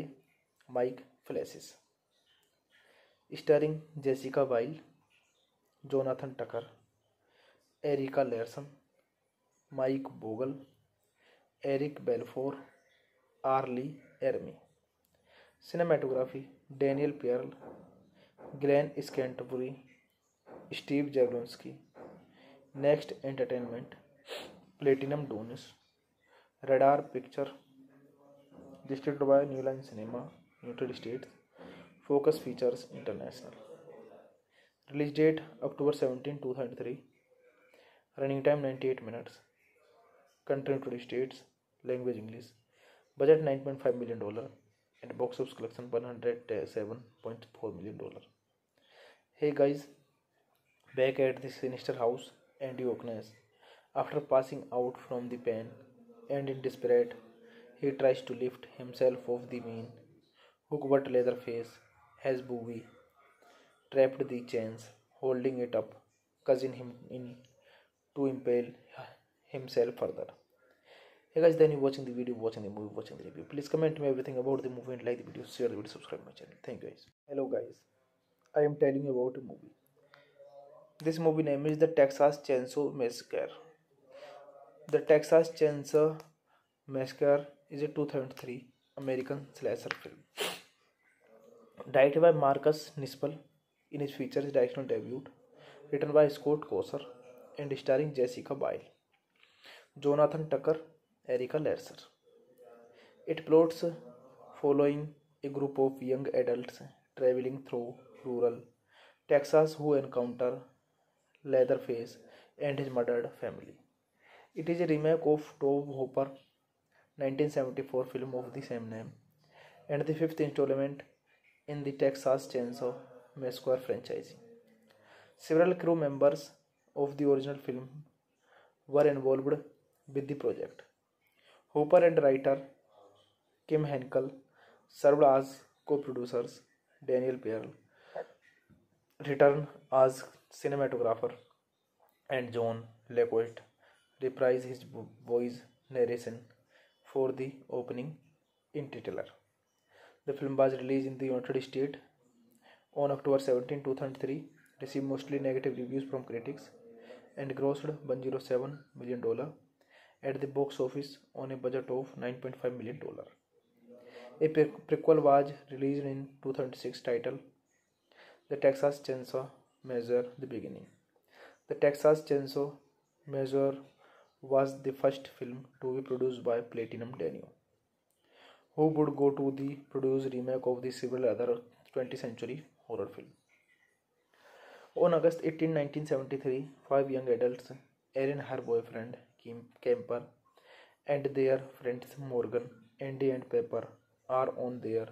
Mike Fleiss starring Jessica Biel Jonathan Tucker Erica Leerhsen Mike Bogle Eric Balfour R Lee Ermey cinematography Daniel Pearl Glen Scantlebury Steve Jablonsky Next Entertainment Platinum Dunes Radar Picture, distributed by New Line Cinema, United States, Focus Features International. Release date October 17, 2003. Running time 98 minutes. Country United States. Language English. Budget 9.5 million dollar and box office collection 107.4 million dollar. Hey guys, back at the sinister house, Andy Oknes, after passing out from the pain and in desperate, he tries to lift himself off the mean hook but Leatherface has Bowie trapped the chains, holding it up, causing him in to impale himself further. Hey guys, then you watching the video, watching the movie, watching the review. Please comment me everything about the movie and like the video, share the video, subscribe my channel. Thank you guys. Hello guys, I am telling you about a movie. This movie name is the Texas Chainsaw Massacre. The Texas chainsaw massacre is a two thousand three American slasher film direct by Marcus Nispel in his feature direction debut written by Scott Kosar and starring Jessica Biel Jonathan Tucker Erica Leerhsen it plots following a group of young adult travelling through rural Texas who encounter Leatherface and his murdered family It is a remake of Tobe Hooper 1974 film of the same name and the fifth installment in the Texas Chainsaw Massacre franchise. Several crew members of the original film were involved with the project. Hooper and writer Kim Henkel served as co-producers. Daniel Pearl returned as cinematographer, and John Larroquette reprised his voice narration for the opening in. The film was released in the United States on October 17, 2003, received mostly negative reviews from critics, and grossed $107 million at the box office on a budget of $9.5 million. A prequel was released in 2006 titled The Texas Chainsaw Massacre The Beginning. The Texas Chainsaw Massacre was the first film to be produced by Platinum Dunes, who would go to the produce remake of the several other 20th century horror film. On August 18, 1973, five young adults, Erin, her boyfriend, Kim Kemper, and their friends Morgan, Andy, and Pepper, are on their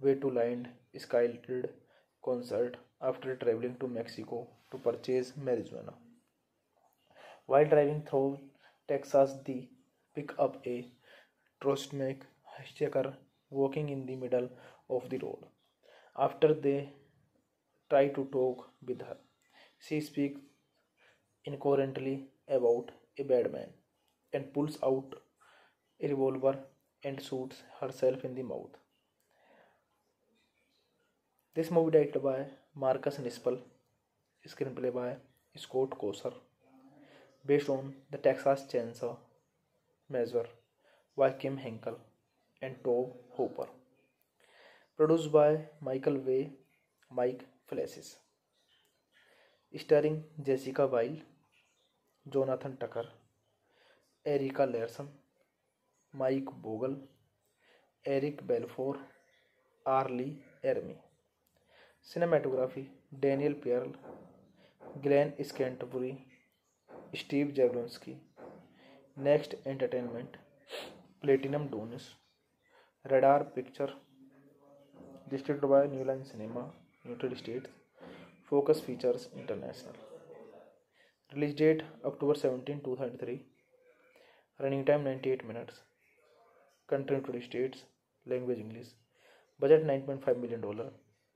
way to Lynyrd Skynyrd concert after traveling to Mexico to purchase marijuana. While driving through Texas they pick up a ट्रोस्ट hitchhiker walking in the middle of the road after they try to talk with her she speak incoherently about a bad man and pulls out a revolver and shoots herself in the mouth this movie direct by Marcus Nispel screenplay by Scott Kosar based on the Texas Chainsaw Massacre by Kim Henkel and Tobe Hooper. Produced by Michael Way, Mike Flashes. Starring Jessica Biel, Jonathan Tucker, Erika Larson, Mike Bogle, Eric Balfour, R. Lee Ermey. Cinematography Daniel Pearl, Glenn Scantbury, Steve Jablonsky Next Entertainment, Platinum Dunes. Radar Picture distributed by New Line Cinema, United States. Focus Features, International. Release date, October seventeen, two thousand three. Running time ninety eight minutes. Country United States, language English. Budget, nine point five million dollar.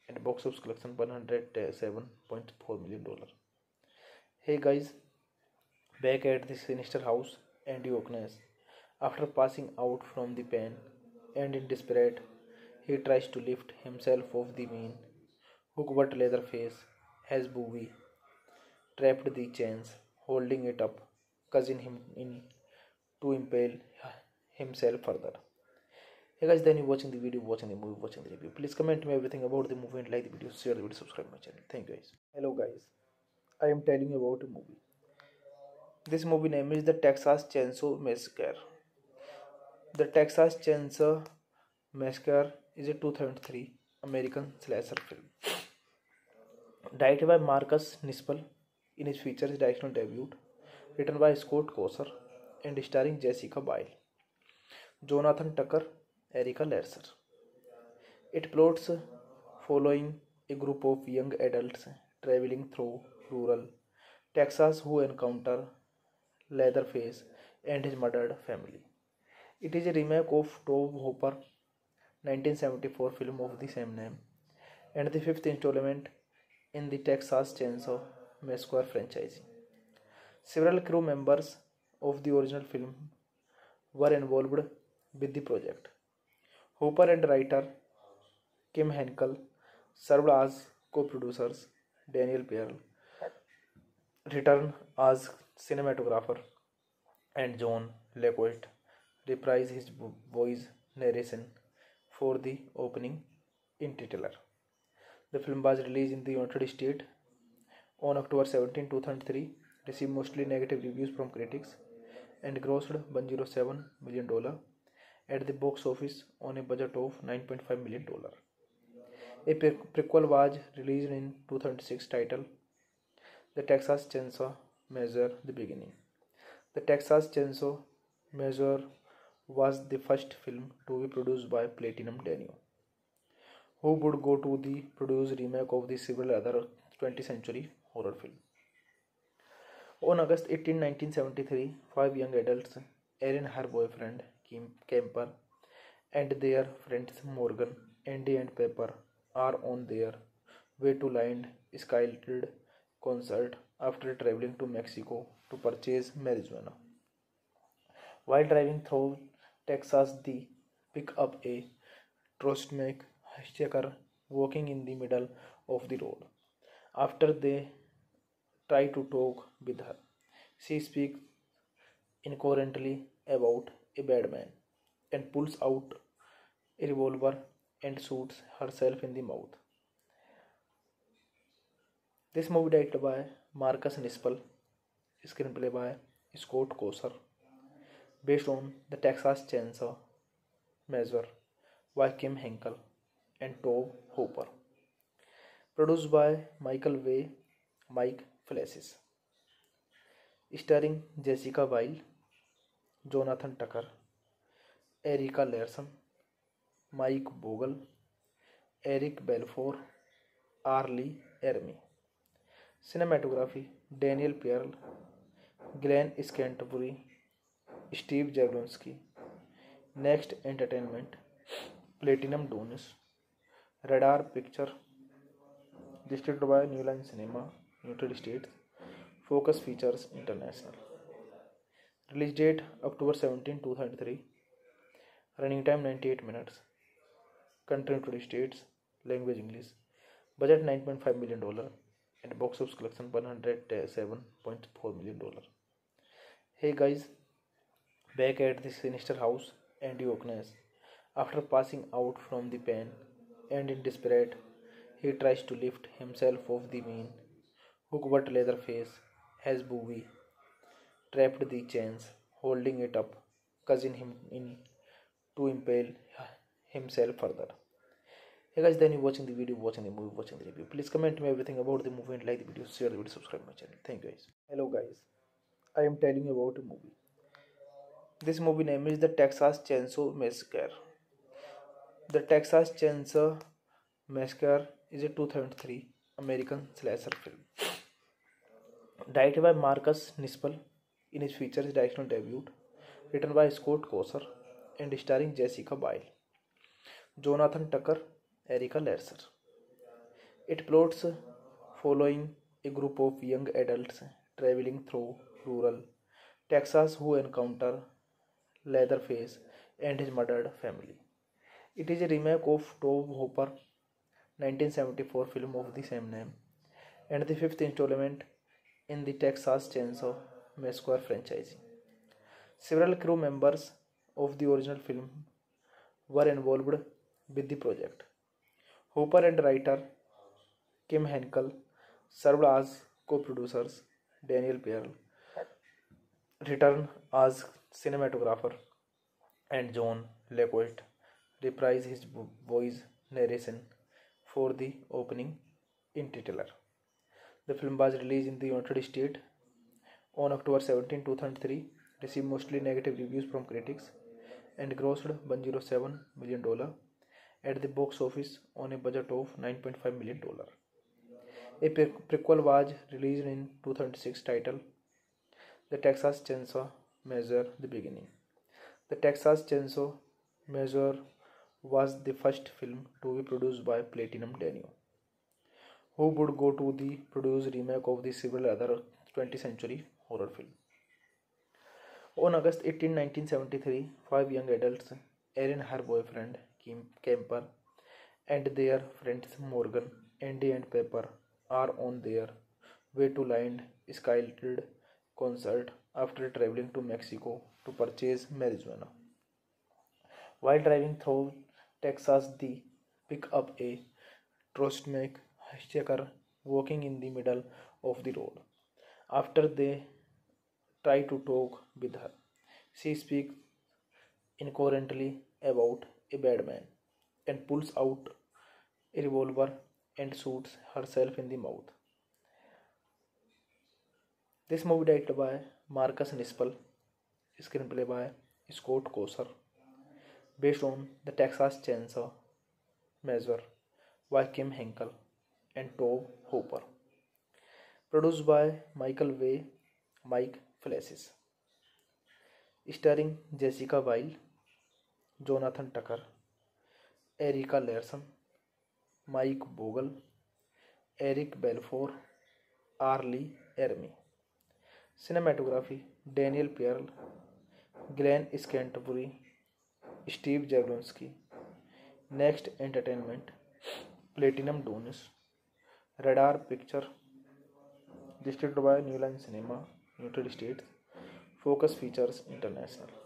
And box office collection, one hundred seven point four million dollar. Hi guys back at the sinister house, Oknes, after passing out from the pen and in desperate, he tries to lift himself off the mean, hook but leather face has Bowie trapped the chains, holding it up, causing him in to impale himself further. Hey guys, then you watching the video, watching the movie, watching the review. Please comment me everything about the movie and like the video, share the video, subscribe my channel. Thank you guys. Hello guys, I am telling you about a movie. This movie name is the Texas Chainsaw Massacre the Texas Chainsaw Massacre is a two thousand three American slasher film directed by Marcus Nispel in is feature is directional debut written by Scott Kosar and starring Jessica Biel Jonathan Tucker Erica Leerhsen it plots following a group of young adult travelling through rural Texas who encounter Leatherface and his murdered family it is a remake of Tobe Hooper 1974 film of the same name and the fifth instalment in the Texas Chainsaw Massacre franchise several crew members of the original film were involved with the project Hooper and writer Kim Henkel served as co producers Daniel Pearl returned as cinematographer, and John Larroquette reprised his voice narration for the opening in titular. The film was released in the United States on October 17, 2003, received mostly negative reviews from critics, and grossed 107 million dollar at the box office on a budget of 9.5 million dollar. A prequel was released in 2006 titled The Texas Chainsaw Massacre: The Beginning. The Texas Chainsaw Massacre was the first film to be produced by Platinum Dunes, who would go to the produce remake of the several other 20th century horror film. On August 18, 1973, five young adults, Erin, her boyfriend Kim Kemper, and their friends Morgan, Andy, and Pepper, are on their way to Lynyrd Skynyrd concert after traveling to Mexico to purchase marijuana. While driving through Texas, they pick up a Trostmac hitchhiker walking in the middle of the road. After they try to talk with her, she speaks incoherently about a bad man and pulls out a revolver and shoots herself in the mouth. This movie direct by Marcus Nispel screenplay by Scott Kosar based on the Texas Chainsaw Massacre by Kim Henkel and Tobe Hooper produce by Michael Bay Mike Fleiss starring Jessica Biel Jonathan Tucker Erica Leerhsen Mike Bogle Eric Balfour R Lee Ermey cinematography, Daniel Pearl, Glenn Scantlebury, Steve Jablonsky Next Entertainment, Platinum Dunes, Radar Picture, distributed by New Line Cinema, United State Focus Features International. Release date October seventeen, two thousand three. Running time ninety eight minutes. Country United States, language English. Budget nine point five million dollar. And box office collection 107.4 million dollar. Hey guys, back at the sinister house, Andy Oknes, after passing out from the pen and in desperate, he tries to lift himself off the mean, hook but leather face has Bowie trapped the chains, holding it up, causing him in to impale himself further. Hey guys, then you watching the video, watching the movie, watching the review. Please comment me everything about the movie and like the video, share the video, subscribe my channel. Thank you guys. Hello guys, I am telling you about a movie. This movie name is the Texas Chainsaw Massacre. The Texas Chainsaw Massacre is a 2003 American slasher film. Directed by Marcus Nispel in his features directional debut, written by Scott Kosar and starring Jessica Biel, Jonathan Tucker, Erica Leerhsen. It plots following a group of young adults traveling through rural Texas who encounter Leatherface and his murdered family. It is a remake of Tobe Hooper 1974 film of the same name and the fifth installment in the Texas Chainsaw Massacre franchise. Several crew members of the original film were involved with the project. Hooper and writer Kim Henkel served as co-producers. Daniel Pearl returned as cinematographer, and John Larroquette reprised his voice narration for the opening in titular. The film was released in the United States on October 17, 2003, received mostly negative reviews from critics, and grossed $107 million at the box office on a budget of $9.5 million. A prequel was released in 2006 titled The Texas Chainsaw Massacre The Beginning. The Texas Chainsaw Massacre was the first film to be produced by Platinum Dunes, who would go to the produce remake of the several other 20th century horror film. On August 18, 1973, five young adults, Erin, her boyfriend Kemper, and their friends Morgan, Andy, and Pepper, are on their way to land Skyled concert after traveling to Mexico to purchase marijuana. While driving through Texas, they pick up a Trostmac hitchhiker walking in the middle of the road. After they try to talk with her, she speaks incoherently about a bad man and pulls out a revolver and shoots herself in the mouth. This movie directed by Marcus Nispel, screenplay by Scott Kosser, based on the Texas Chainsaw Massacre by Kim Henkel and Tobe Hooper. Produced by Michael Way, Mike Flashes. Starring Jessica Biel, Jonathan Tucker Erica Leerhsen, Mike Bogle, Eric Balfour, R Lee Ermey. Cinematography, Daniel Pearl, Glenn Scantlebury, Steve Jablonsky Next Entertainment, Platinum Dunes, Radar Picture distributed by New Line Cinema, United States, Focus Features International.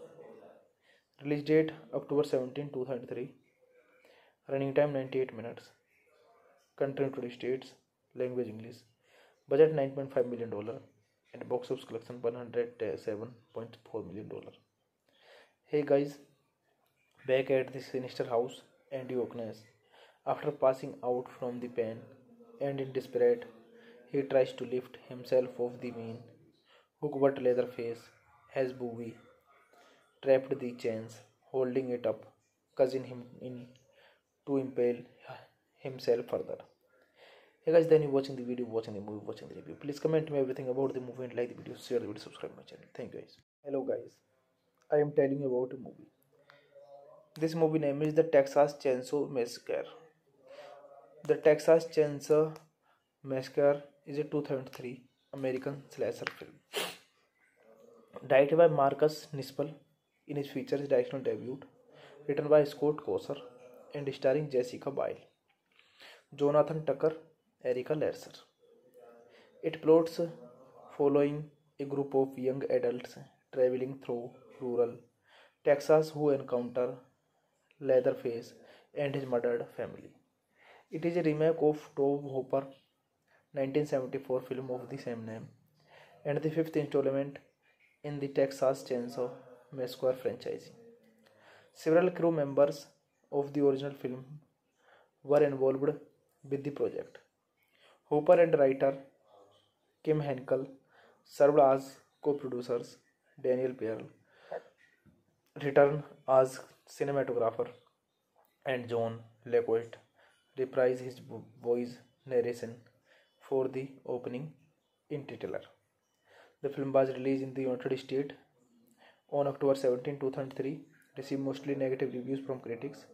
Release date October 17, 2003. Running time 98 minutes. Country United States. Language English. Budget 9.5 million dollar and box office collection 107.4 million dollar. Hey guys, back at the sinister house, Andy O'Kness, after passing out from the pen and in desperate, he tries to lift himself off the mean hook but Leatherface has Bowie trapped the chains, holding it up, causing him in to impale himself further. Hey guys, then you watching the video, watching the movie, watching the review. Please comment me everything about the movie and like the video, share the video, subscribe my channel. Thank you guys. Hello guys, I am telling you about a movie. This movie name is the Texas Chainsaw Massacre. The Texas Chainsaw Massacre is a 2003 American slasher film. Directed by Marcus Nispel in his features directional debut, written by Scott Kosser and starring Jessica Biel, Jonathan Tucker, Erica Larser. It plots following a group of young adults traveling through rural Texas who encounter Leatherface and his murdered family. It is a remake of Tobe Hooper 1974 film of the same name and the fifth installment in the Texas Chainsaw Massacre franchise. Several crew members of the original film were involved with the project. Hooper and writer Kim Henkel served as co-producers. Daniel Pearl returned as cinematographer, and John Larroquette reprised his voice narration for the opening in titular. The film was released in the United States on October 17, 2003, received mostly negative reviews from critics,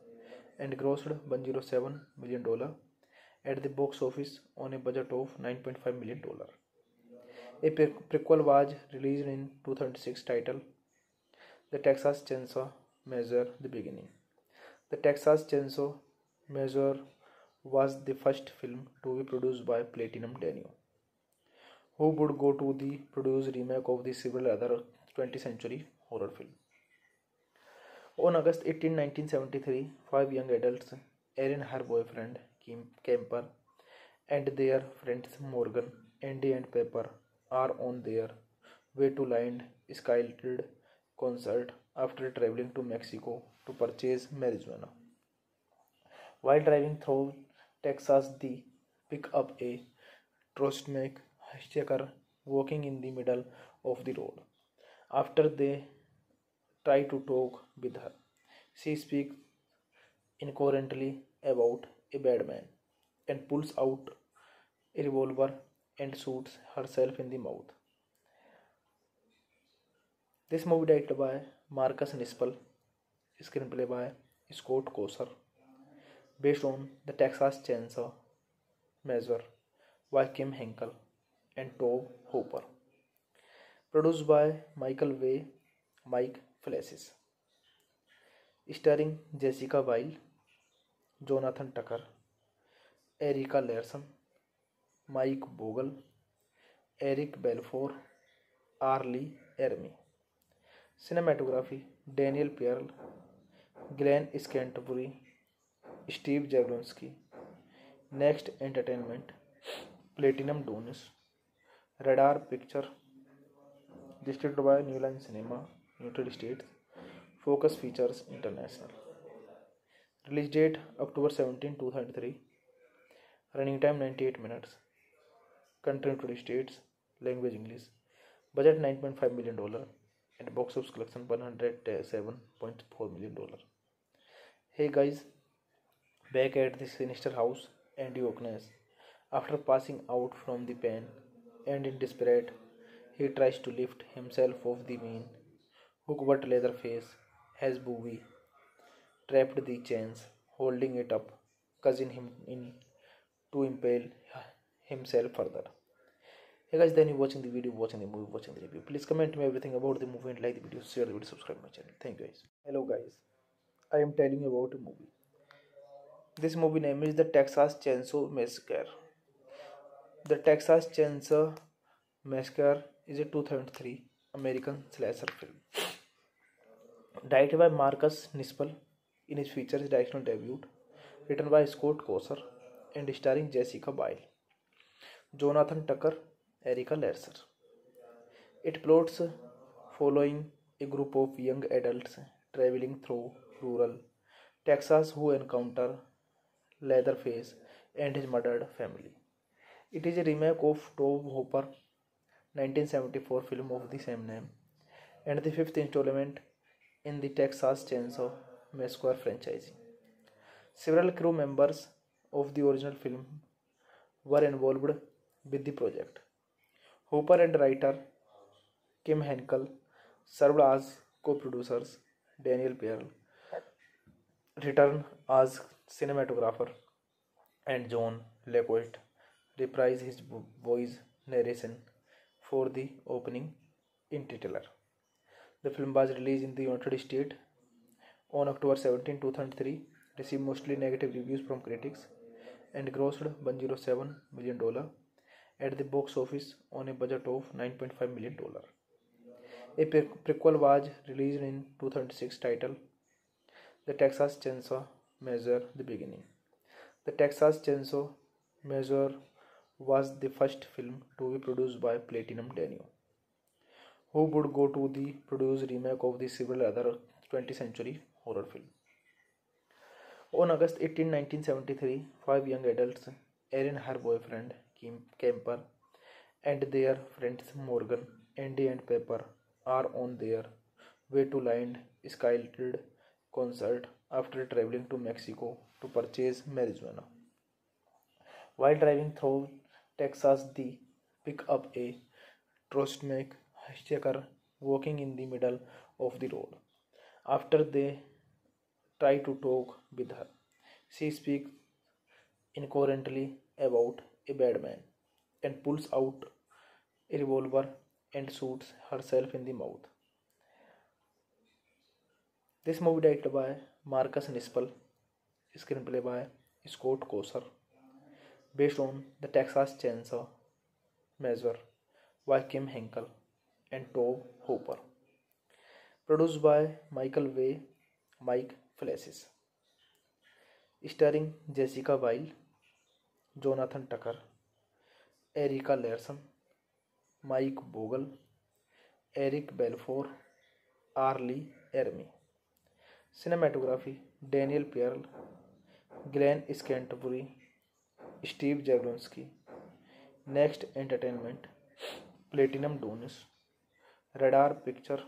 and grossed 107 million dollar at the box office on a budget of 9.5 million dollar. A prequel was released in 2006 titled The Texas Chainsaw Massacre: The Beginning. The Texas Chainsaw Massacre was the first film to be produced by Platinum Dunes, who would go to the produce remake of the several other 20th century horror films. On August 18, 1973, five young adults, Erin, her boyfriend Kim Kemper, and their friends Morgan, Andy, and Pepper, are on their way to Lynyrd Skynyrd concert after traveling to Mexico to purchase marijuana. While driving through Texas, they pick up a Trostmac hitchhiker walking in the middle of the road. After they try to talk with her, she speaks incoherently about a bad man and pulls out a revolver and shoots herself in the mouth. This movie directed by Marcus Nispel, screenplay by Scott Kosser, based on the Texas Chainsaw Massacre by Kim Henkel and Tobe Hooper. Produced by Michael Way, Mike Fleiss starring, Jessica Biel, Jonathan Tucker Erica Leerhsen, Mike Bogle, Eric Balfour, R Lee Ermey. Cinematography, Daniel Pearl, Glenn Scantlebury, Steve Jablonsky Next Entertainment, Platinum Dunes. Radar Picture distributed by New Line Cinema. United States, Focus Features International. Release date October 17, 2003. Running time 98 minutes. Country United States. Language English. Budget 9.5 million dollar and box office collection 107.4 million dollar. Hey guys, back at the sinister house, Andy O'Kness, after passing out from the pen and in desperate, he tries to lift himself off the mean, hook but Leatherface has Bowie trapped the chains, holding it up, causing him in to impale himself further. Hey guys, then you watching the video, watching the movie, watching the review. Please comment me everything about the movie and like the video, share the video, subscribe my channel. Thank you guys. Hello guys, I am telling you about a movie. This movie name is The Texas Chainsaw Massacre. The Texas Chainsaw Massacre is a 2003 American slasher film. Directed by Marcus Nispel in his features directional debut, written by Scott Kosser and starring Jessica Biel, Jonathan Tucker, Erica Larson. It plots following a group of young adults traveling through rural Texas who encounter Leatherface and his murdered family. It is a remake of Tobe Hooper 1974 film of the same name and the fifth installment in the Texas Chainsaw Massacre franchise. Several crew members of the original film were involved with the project. Hooper and writer Kim Henkel served as co-producers. Daniel Pearl returned as cinematographer, and John Larroquette reprised his voice narration for the opening in. The film was released in the United States on October 17, 2003, received mostly negative reviews from critics, and grossed 107 million dollar at the box office on a budget of 9.5 million dollar. A prequel was released in 2006 titled The Texas Chainsaw Massacre: The Beginning. The Texas Chainsaw Massacre was the first film to be produced by Platinum Dunes, who would go to the produce remake of the several other 20th century horror film. On August 18, 1973, five young adults, Erin, her boyfriend, Kim Kemper, and their friends Morgan, Andy, and Pepper, are on their way to Lynyrd Skynyrd concert after traveling to Mexico to purchase marijuana. While driving through Texas, they pick up a Trostmak hitchhiker walking in the middle of the road after they try to talk with her she speak incoherently about a bad man and pulls out a revolver and shoots herself in the mouth this movie direct by Marcus Nispel screenplay by Scott Kosar based on the Texas Chainsaw Massacre by Kim Henkel and Tobe Hooper produce by Michael Bay Mike Fleiss starring Jessica Biel Jonathan Tucker Erica Leerhsen Mike Bogle Eric Balfour R Lee Ermey cinematography Daniel Pearl Glenn Scantlebury Steve Jablonsky Next Entertainment Platinum Dunes Radar Picture,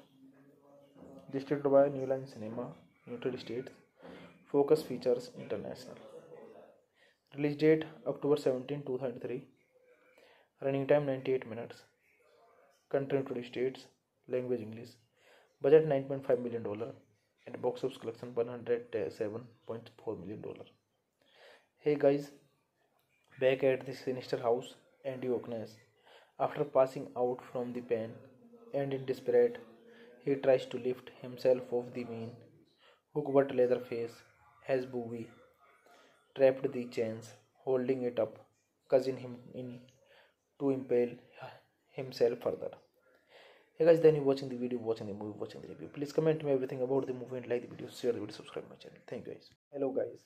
distributed by New Line Cinema, United States, Focus Features International. Release date October 17, 2003. Running time 98 minutes. Country United States. Language English. Budget 9.5 million dollar and box office collection 107.4 million dollar. Hey guys, back at the sinister house, Andy Oknes, after passing out from the pain and in desperate, he tries to lift himself off the mean hook but Leatherface has Bowie trapped the chains, holding it up, causing him in to impale himself further. Hey guys, then you watching the video, watching the movie, watching the review. Please comment me everything about the movie and like the video, share the video, subscribe my channel. Thank you guys. Hello guys,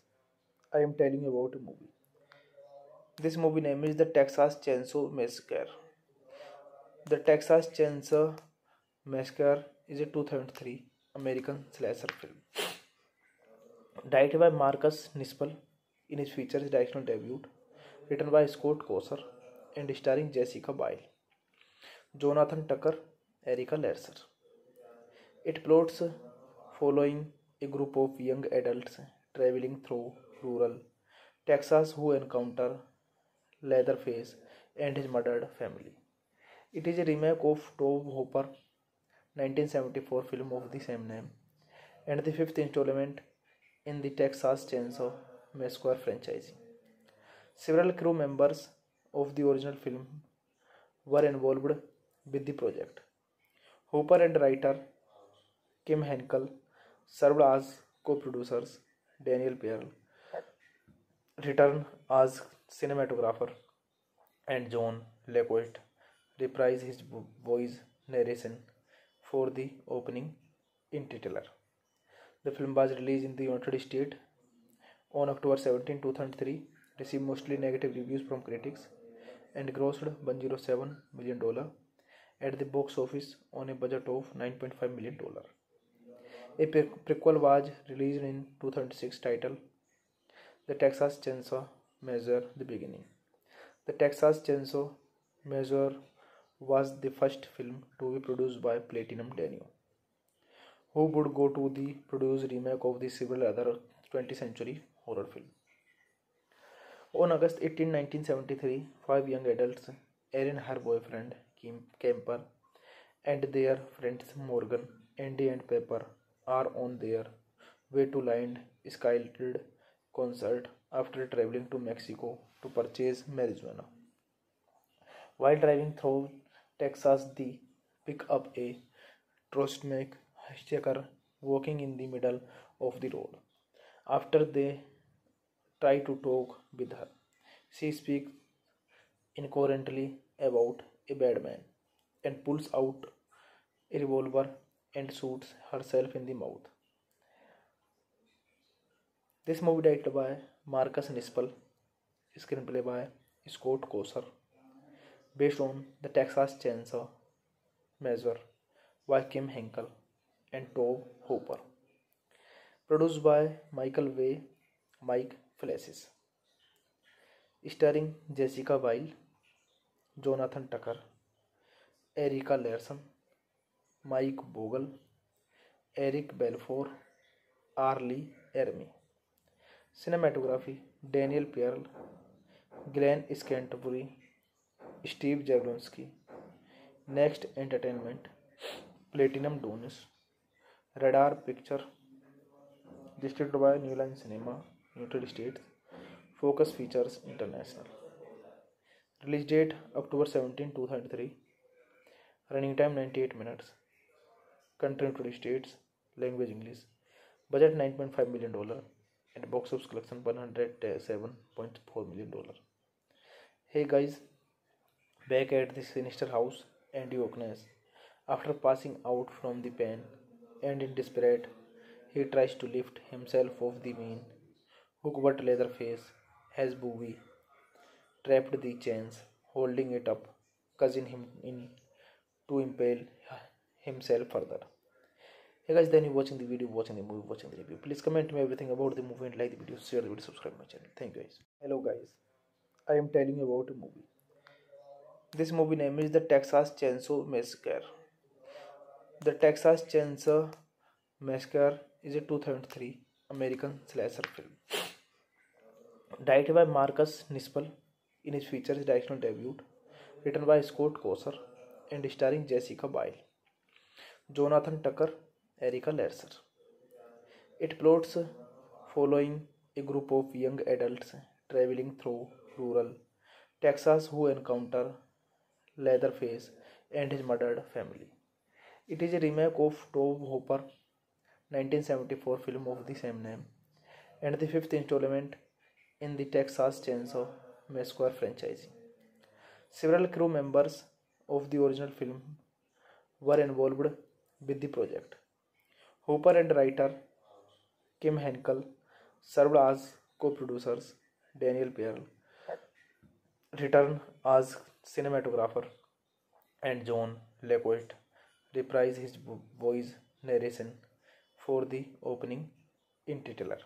I am telling you about a movie. This movie name is the Texas Chainsaw Massacre. The Texas Chainsaw Massacre is a two thousand three American slasher film direct by Marcus Nispel in is feature directional debut written by Scott Kosar and starring Jessica Biel Jonathan Tucker Erica Leerhsen it plots following a group of young adult travelling through rural Texas who encounter Leatherface and his murdered family it is a remake of Tobe Hooper 1974 film of the same name and the fifth instalment in the Texas Chainsaw Massacre franchise several crew members of the original film were involved with the project Hooper and writer Kim Henkel serve as co producers Daniel Pearl returned as cinematographer and John Larroquette reprised his voice narration for the opening in. The film was released in the United States on October 17, 2003, received mostly negative reviews from critics, and grossed $107 million at the box office on a budget of $9.5 million. A prequel was released in 2006 titled The Texas Chainsaw Massacre The Beginning. The Texas Chainsaw Massacre was the first film to be produced by Platinum Dunes, who would go to the produce remake of the several other 20th century horror film. On August 18, 1973, five young adults, Erin, her boyfriend, Kim Kemper, and their friends Morgan, Andy, and Pepper, are on their way to Lynyrd Skynyrd concert after traveling to Mexico to purchase marijuana. While driving through Texas they pick up a traumatized her walking in the middle of the road after they try to talk with her she speak incoherently about a bad man and pulls out a revolver and shoots herself in the mouth this movie direct by Marcus Nispel screenplay by Scott Kosar based on the Texas Chainsaw Massacre by Kim Henkel and Tobe Hooper. Produced by Michael Way, Mike Flashes. Starring Jessica Biel, Jonathan Tucker, Erica Larson, Mike Bogle, Eric Balfour, Arlie Ermy. Cinematography Daniel Pearl, Glenn Scantbury, Steve Jablonsky Next Entertainment, Platinum Dunes. Radar Picture distributed by New Line Cinema, United States. Focus Features, International. Release date, October seventeen, two thousand three. Running time ninety eight minutes. Country United States, language English. Budget, nine point five million dollar. And box office collection, one hundred seven point four million dollar. Hi guys back at the sinister house, Oknes, after passing out from the pen and in desperate, he tries to lift himself off the mean, hook but Leatherface has Bowie trapped the chains, holding it up, causing him in to impale himself further. Hey guys, then you watching the video, watching the movie, watching the review. Please comment me everything about the movie and like the video, share the video, subscribe my channel. Thank you guys. Hello guys, I am telling you about a movie. This movie name is the Texas Chainsaw Massacre the Texas Chainsaw Massacre is a two thousand three American slasher film directed by Marcus Nispel in is feature is directional debut written by Scott Kosar and starring Jessica Biel Jonathan Tucker Erica Leerhsen it plots following a group of young adult travelling through rural Texas who encounter Leatherface and his murdered family it is a remake of Tobe Hooper 1974 film of the same name and the fifth instalment in the Texas Chainsaw Massacre franchise several crew members of the original film were involved with the project Hooper and writer Kim Henkel served as co producers Daniel Pearl returned as cinematographer and John Larroquette reprised his voice narration for the opening in titular.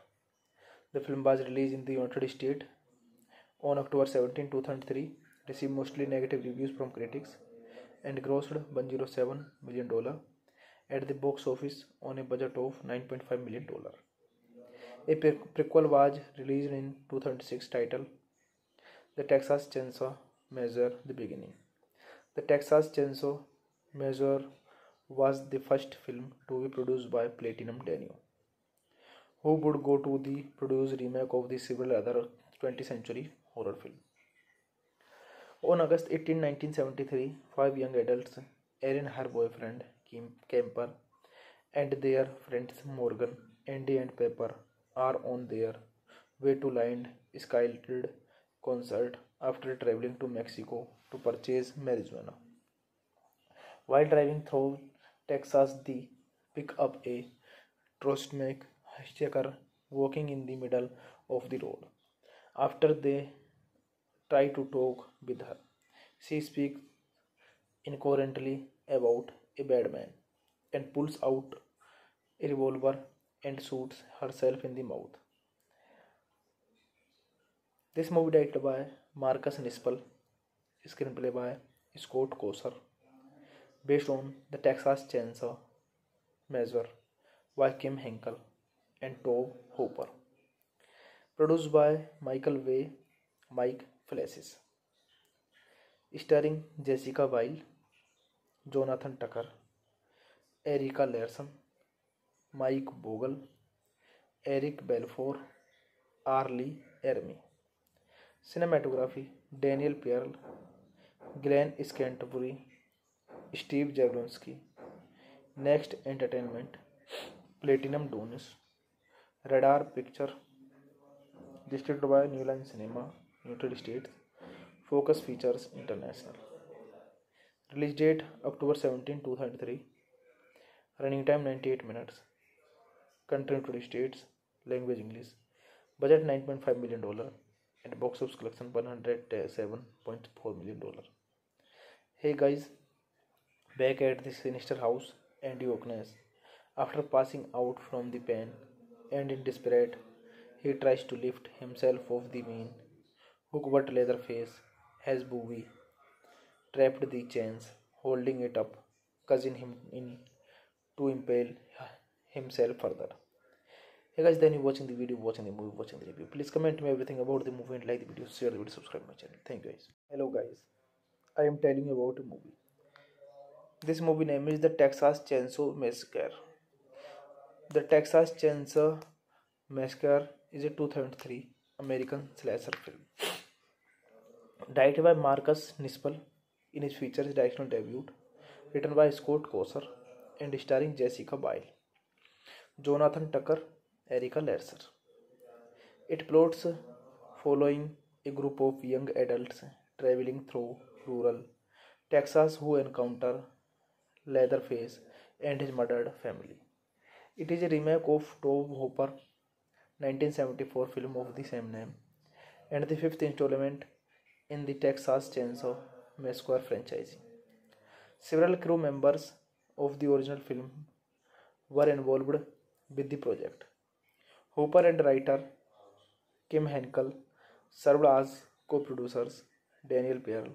The film was released in the United States on October 17, 2003, received mostly negative reviews from critics, and grossed $107 million at the box office on a budget of $9.5 million. A prequel was released in 2006 titled The Texas Chainsaw Massacre The Beginning. The Texas Chainsaw Massacre was the first film to be produced by Platinum Dunes, who would go to the produce remake of the several other 20th century horror film. On August 18, 1973, five young adults, Erin, her boyfriend, Kim Kemper, and their friends Morgan, Andy, and Pepper, are on their way to Lynyrd Skynyrd concert after traveling to Mexico to purchase marijuana. While driving through Texas, they pick up a Trostmac hitchhiker walking in the middle of the road. After they try to talk with her, she speaks incoherently about a bad man and pulls out a revolver and shoots herself in the mouth. This movie directed by Marcus Nispel screenplay by Scott Kosar based on the Texas Chainsaw Massacre by Kim Henkel and Tobe Hooper produce by Michael Bay Mike Fleiss starring Jessica Biel Jonathan Tucker Erica Leerhsen Mike Bogle Eric Balfour R Lee Ermey cinematography, Daniel Pearl, Glenn Scantlebury, Steve Jablonsky Next Entertainment, Platinum Dunes, Radar Picture, distributed by New Line Cinema, United States, Focus Features International. Release date October seventeen, two thousand three. Running time ninety eight minutes. Country United States, language English. Budget nine point five million dollar. And box office collection 107.4 million dollar. Hey guys, back at the sinister house, and weakness. After passing out from the pain and in desperate, he tries to lift himself off the mean. Hook but Leatherface has Bowie trapped the chains, holding it up, causing him in to impale himself further. Hey guys, then you're watching the video, watching the movie, watching the review. Please comment me everything about the movie and like the video, share the video, subscribe my channel. Thank you guys. Hello guys, I am telling you about a movie. This movie name is the Texas Chainsaw Massacre. The Texas Chainsaw Massacre is a 2003 American slasher film. Directed by Marcus Nispel in his features directional debut, written by Scott Kosar and starring Jessica Biel, Jonathan Tucker, Erica Leerhsen. It plots following a group of young adults traveling through rural Texas who encounter Leatherface and his murdered family. It is a remake of Tobe Hooper 1974 film of the same name and the fifth installment in the Texas Chainsaw Massacre franchise. Several crew members of the original film were involved with the project. Hooper and writer Kim Henkel served as co-producers. Daniel Pearl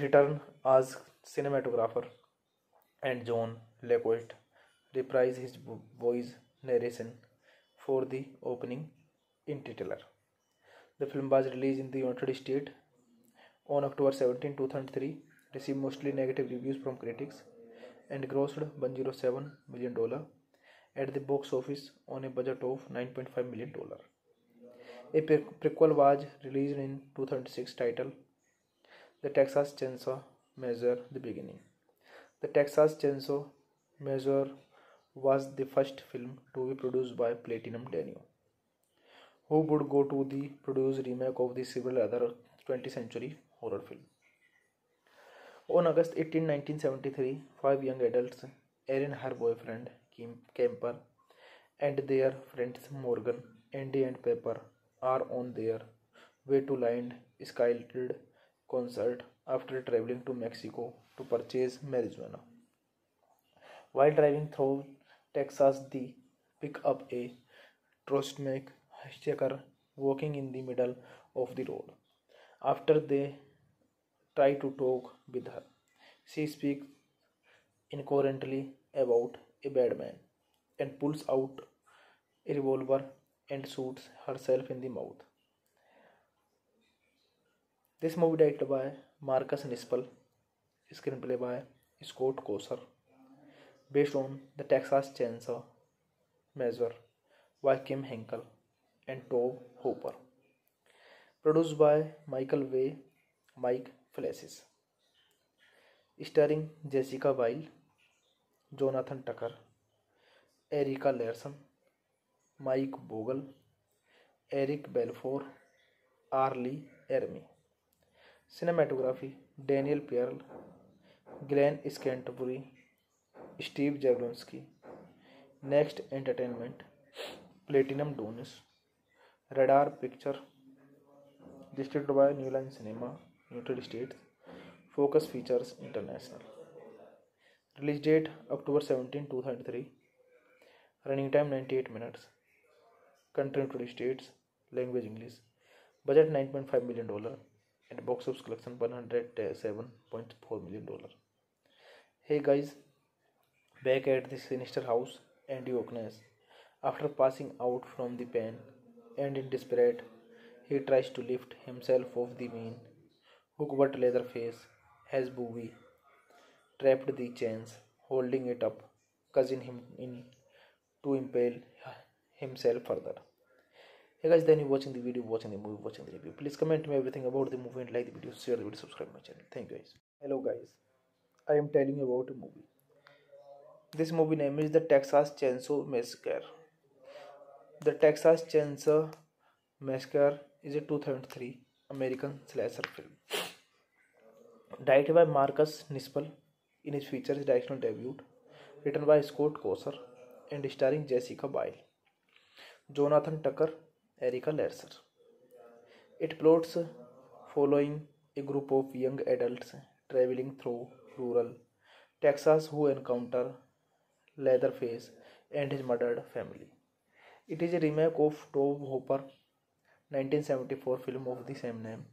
returned as cinematographer, and John Larroquette reprised his voice narration for the opening in titular. The film was released in the United States on October 17, 2003, received mostly negative reviews from critics, and grossed $107 million at the box office on a budget of $9.5 million. A prequel was released in 2006 titled The Texas Chainsaw Massacre The Beginning. The Texas Chainsaw Massacre was the first film to be produced by Platinum Dunes, who would go to the produce remake of the several other 20th century horror film. On August 18, 1973, five young adults, Erin, her boyfriend Kemper, and their friends Morgan, Andy, and Pepper, are on their way to land Skyled concert after traveling to Mexico to purchase marijuana. While driving through Texas, they pick up a Trostmac hitchhiker walking in the middle of the road. After they try to talk with her, she speaks incoherently about a bad man and pulls out a revolver and shoots herself in the mouth this movie direct by Marcus Nispel screenplay by Scott Kosar based on the Texas chainsaw massacre by Kim Henkel and Tobe Hooper produce by Michael Bay Mike Fleiss starring Jessica Wild Jonathan Tucker Erica Leerhsen, Mike Bogle, Eric Balfour, R Lee Ermey. Cinematography, Daniel Pearl, Glen Scantlebury, Steve Jablonsky next entertainment, Platinum Dunes, Radar Picture distributed by New Line Cinema, United States, Focus Features International. Release date October 17, 2003. Running time 98 minutes. Country United States. Language English. Budget 9.5 million dollar and box office collection 107.4 million dollar. Hey guys, back at the sinister house, Andy O'Kness, after passing out from the pain and in desperate, he tries to lift himself off the mean. Hook but Leatherface has Bowie trapped the chains, holding it up, causing him in to impale himself further. Hey guys, then you watching the video, watching the movie, watching the review. Please comment me everything about the movie and like the video, share the video, subscribe my channel. Thank you guys. Hello guys, I am telling you about a movie. This movie name is the Texas Chainsaw Massacre. The Texas Chainsaw Massacre is a 2003 American slasher film. Directed by Marcus Nispel in his features directional debut, written by Scott Kosser and starring Jessica Biel, Jonathan Tucker, Erica Larser. It plots following a group of young adults traveling through rural Texas who encounter Leatherface and his murdered family. It is a remake of Tobe Hooper 1974 film of the same name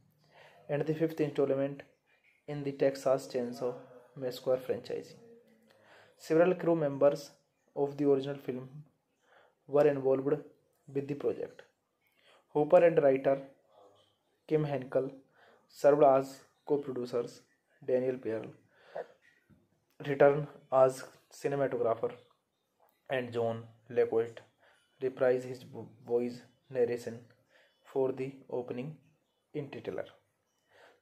and the fifth installment in the Texas Chainsaw Massacre franchise. Several crew members of the original film were involved with the project. Hooper and writer Kim Henkel served as co-producers. Daniel Pearl returned as cinematographer, and John Larroquette reprised his voice narration for the opening in titular.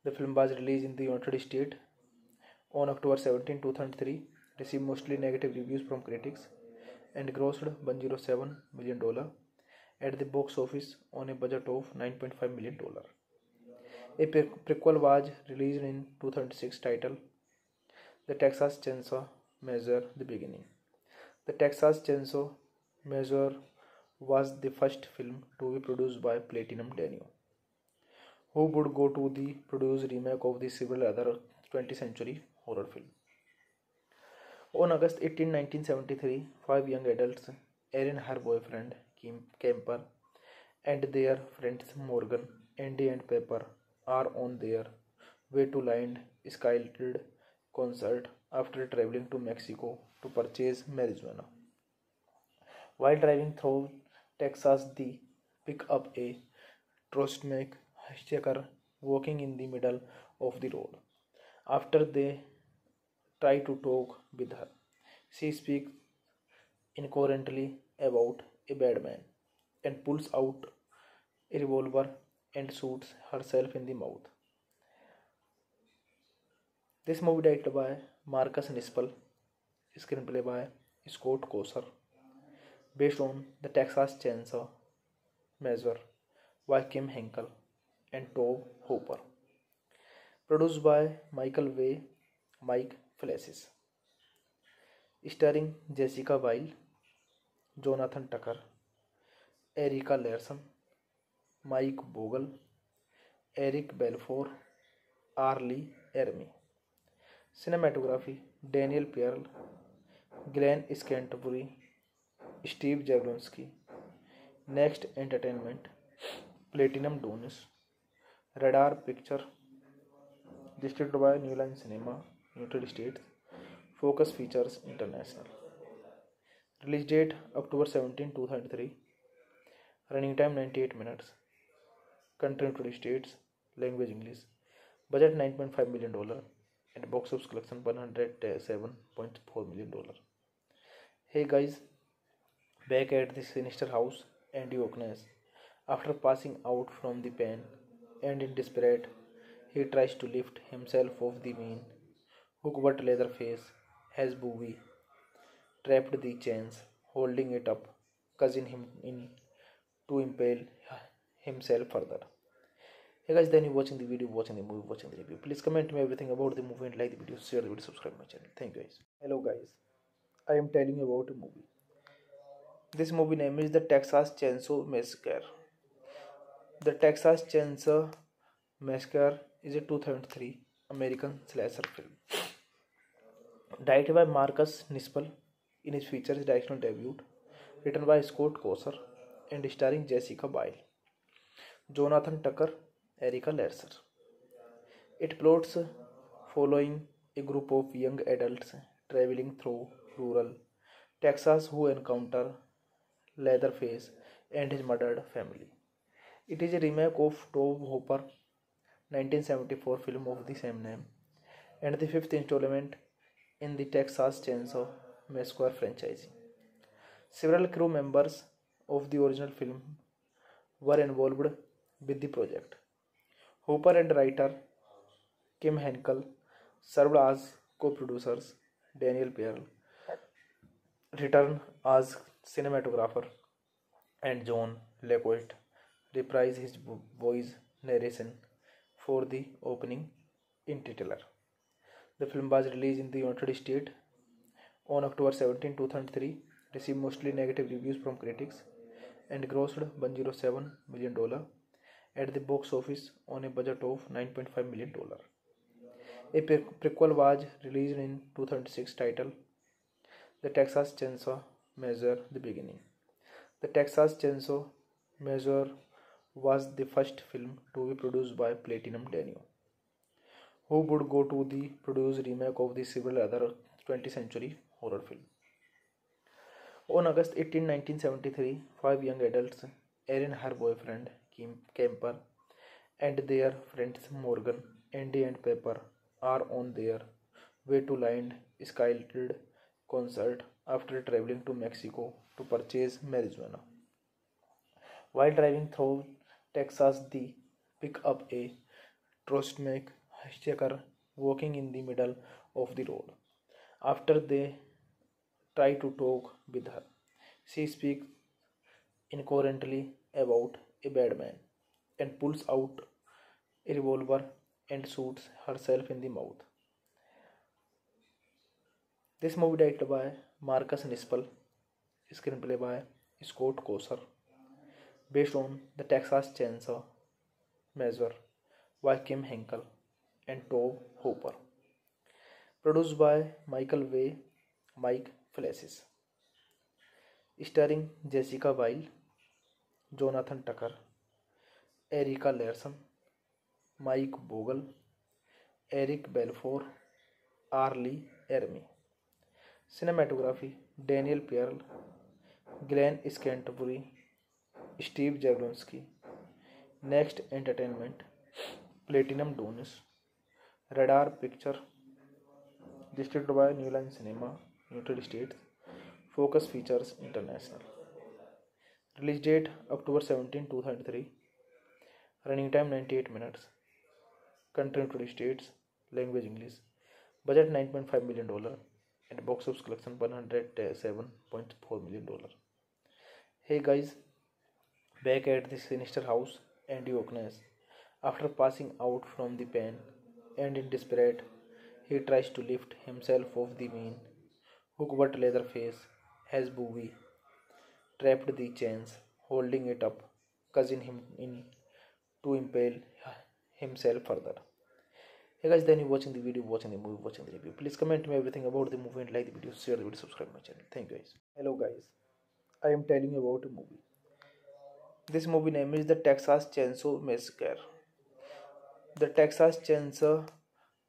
The film was released in the United States on October 17, 2003, received mostly negative reviews from critics, and grossed 107 million dollar at the box office on a budget of 9.5 million dollar. A prequel was released in 2006 titled The Texas Chainsaw Massacre The Beginning. The Texas Chainsaw Massacre was the first film to be produced by Platinum Dunes, who would go to the produce remake of the several other 20th century horror film. On August 18, 1973, five young adults, Erin, her boyfriend Kim Kemper, and their friends Morgan, Andy, and Pepper, are on their way to Lynyrd Skynyrd concert after traveling to Mexico to purchase marijuana. While driving through Texas, they pick up a Trostmac hitchhiker walking in the middle of the road. After they try to talk with her, she speaks incoherently about a bad man and pulls out a revolver and shoots herself in the mouth. This movie directed by Marcus Nispel, screenplay by Scott Kosser, based on the Texas Chainsaw Massacre by Kim Henkel and Tobe Hooper. Produced by Michael Way, Mike Fleiss starring, Jessica Biel, Jonathan Tucker Erica Leerhsen, Mike Bogle, Eric Balfour, R Lee Ermey. Cinematography, Daniel Pearl, Glenn Scantlebury, Steve Jablonsky Next Entertainment, Platinum Dunes. Radar Picture distributed by New Line Cinema. United States, Focus Features International. Release date October 17, 2003. Running time 98 minutes. Country United States. Language English. Budget 9.5 million dollar and box office collection 107.4 million dollar. Hey guys, back at the sinister house, Andy O'Kness, after passing out from the pen and in desperate, he tries to lift himself off the mean hook but Leatherface has Bowie trapped the chains, holding it up, causing him in to impale himself further. Hey guys, then you watching the video, watching the movie, watching the review. Please comment me everything about the movie and like the video, share the video, subscribe my channel. Thank you guys. Hello guys, I am telling you about a movie. This movie name is The Texas Chainsaw Massacre. The Texas Chainsaw Massacre is a 2003 American slasher film. Directed by Marcus Nispel in his features directional debut, written by Scott Kosser and starring Jessica Biel, Jonathan Tucker, Erica Larson. It plots following a group of young adults traveling through rural Texas who encounter Leatherface and his murdered family. It is a remake of Tobe Hooper 1974 film of the same name and the fifth installment in the Texas Chainsaw Massacre franchise. Several crew members of the original film were involved with the project. Hooper and writer Kim Henkel served as co-producers. Daniel Pearl returned as cinematographer, and John Larroquette reprised his voice narration for the opening in. The film was released in the United States on October 17, 2003, received mostly negative reviews from critics, and grossed 107 million dollar at the box office on a budget of 9.5 million dollar. A pre- prequel was released in 2006 titled The Texas Chainsaw Massacre The Beginning. The Texas Chainsaw Massacre was the first film to be produced by Platinum Dunes, who would go to the produce remake of the several other 20th century horror film. On August 18, 1973, five young adults, Erin, her boyfriend, Kim Kemper, and their friends Morgan, Andy, and Pepper, are on their way to Lynyrd Skynyrd concert after traveling to Mexico to purchase marijuana. While driving through Texas, they pick up a Trostmak hitchhiker walking in the middle of the road after they try to talk with her she speak incoherently about a bad man and pulls out a revolver and shoots herself in the mouth this movie direct by Marcus Nispel screenplay by Scott Kosar based on the Texas Chainsaw Massacre by Kim Henkel and Tobe Hooper produce by Michael Bay Mike Fleiss starring Jessica Biel Jonathan Tucker Erica Leerhsen Mike Bogle Eric Balfour R Lee Ermey cinematography Daniel Pearl Glenn Scantlebury Steve Jablonsky Next Entertainment Platinum Dunes Radar Picture, distributed by New Line Cinema, United States, Focus Features International. Release date October 17, 2003. Running time 98 minutes. Country United States. Language English. Budget 9.5 million dollar and box office collection 107.4 million dollar. Hey guys, back at the sinister house, Andy Oknes, after passing out from the pain and in desperate, he tries to lift himself off the mean hook but Leatherface has Bowie trapped the chains, holding it up, causing him in to impale himself further. Hey guys, then you watching the video, watching the movie, watching the review. Please comment me everything about the movie and like the video, share the video, subscribe my channel. Thank you guys. Hello guys, I am telling you about a movie. This movie name is the Texas Chainsaw Massacre. The Texas Chainsaw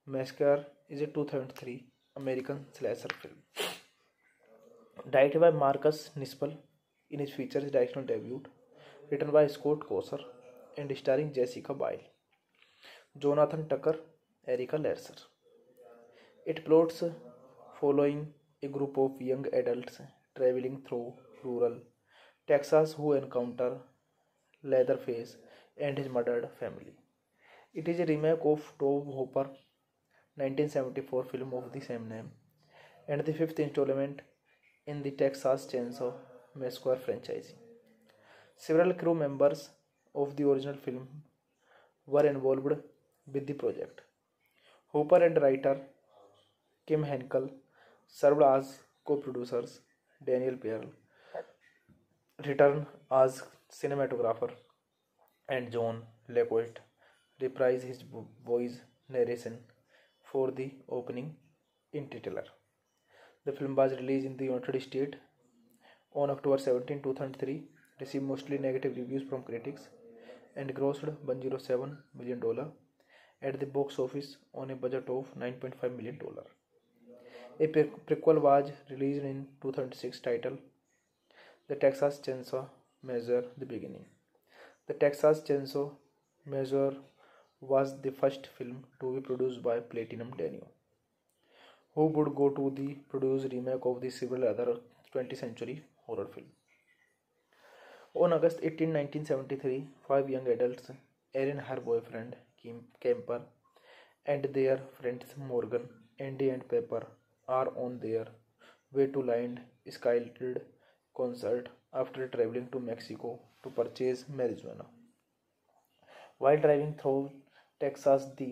Massacre is a two thousand three American slasher film direct by Marcus Nispel in is feature is debut written by Scott Kosar and starring Jessica Biel Jonathan Tucker Erica Leerhsen it plots following a group of young adult travelling through rural Texas who encounter Leatherface and his murdered family it is a remake of Tobe Hooper 1974 film of the same name and the fifth instalment in the Texas chainsaw massacre franchise several crew members of the original film were involved with the project Hooper and writer Kim Henkel served as co producers Daniel Pearl returned as cinematographer and John Larroquette reprised his voice narration for the opening in titular. The film was released in the United States on October 17, 2003, received mostly negative reviews from critics, and grossed 107 million dollar at the box office on a budget of 9.5 million dollar. A pre- prequel was released in 2006 titled The Texas Chainsaw Massacre The Beginning. The Texas Chainsaw Massacre was the first film to be produced by Platinum Dunes, who would go to the produce remake of the several other 20th century horror film. On August 18, 1973, five young adults, Erin, her boyfriend, Kim Kemper, and their friends Morgan, Andy, and Pepper, are on their way to Lynyrd Skynyrd concert after traveling to Mexico to purchase marijuana. While driving through Texas they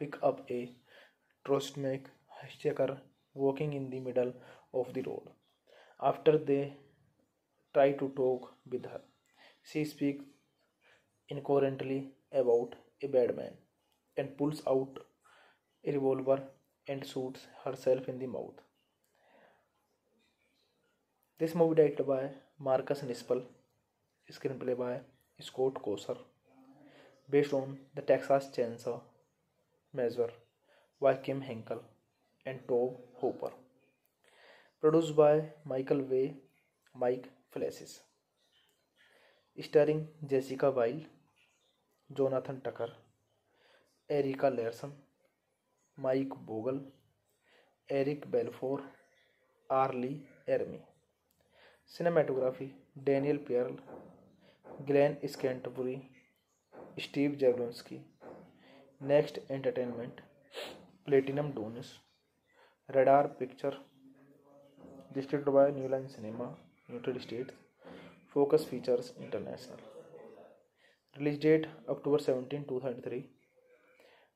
pick up a ट्रोस्ट make her walking in the middle of the road after they try to talk with her she speak incoherently about a bad man and pulls out a revolver and shoots herself in the mouth this movie directed by Marcus Nispel screenplay by Scott Kosar based on the Texas Chainsaw Massacre by Kim Henkel and Tobe Hooper. Produced by Michael Way, Mike Flashes. Starring Jessica Biel, Jonathan Tucker, Erica Larson, Mike Bogle, Eric Balfour, Arlie Ermy. Cinematography Daniel Pearl, Glenn Steve Jablonsky next entertainment, Platinum Dunes. Radar pictures distributed by New Line Cinema, United States. Focus Features, international. Release date, October seventeen, two thousand three.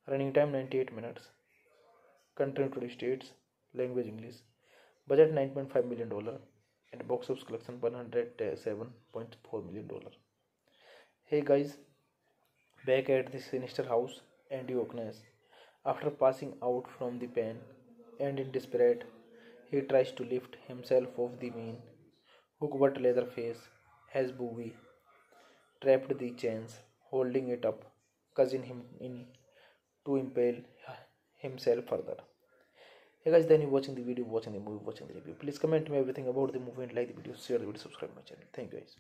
Running time ninety eight minutes. Country United States, language English. Budget, nine point five million dollar. And box office collection, one hundred seven point four million dollar. Hey guys back at the sinister house, Oknes, after passing out from the pain and in desperate, he tries to lift himself off the mean, hook but leather face has Bowie trapped the chains, holding it up, causing him in to impale himself further. Hey guys, then you watching the video, watching the movie, watching the review. Please comment me everything about the movie and like the video, share the video, subscribe my channel. Thank you guys.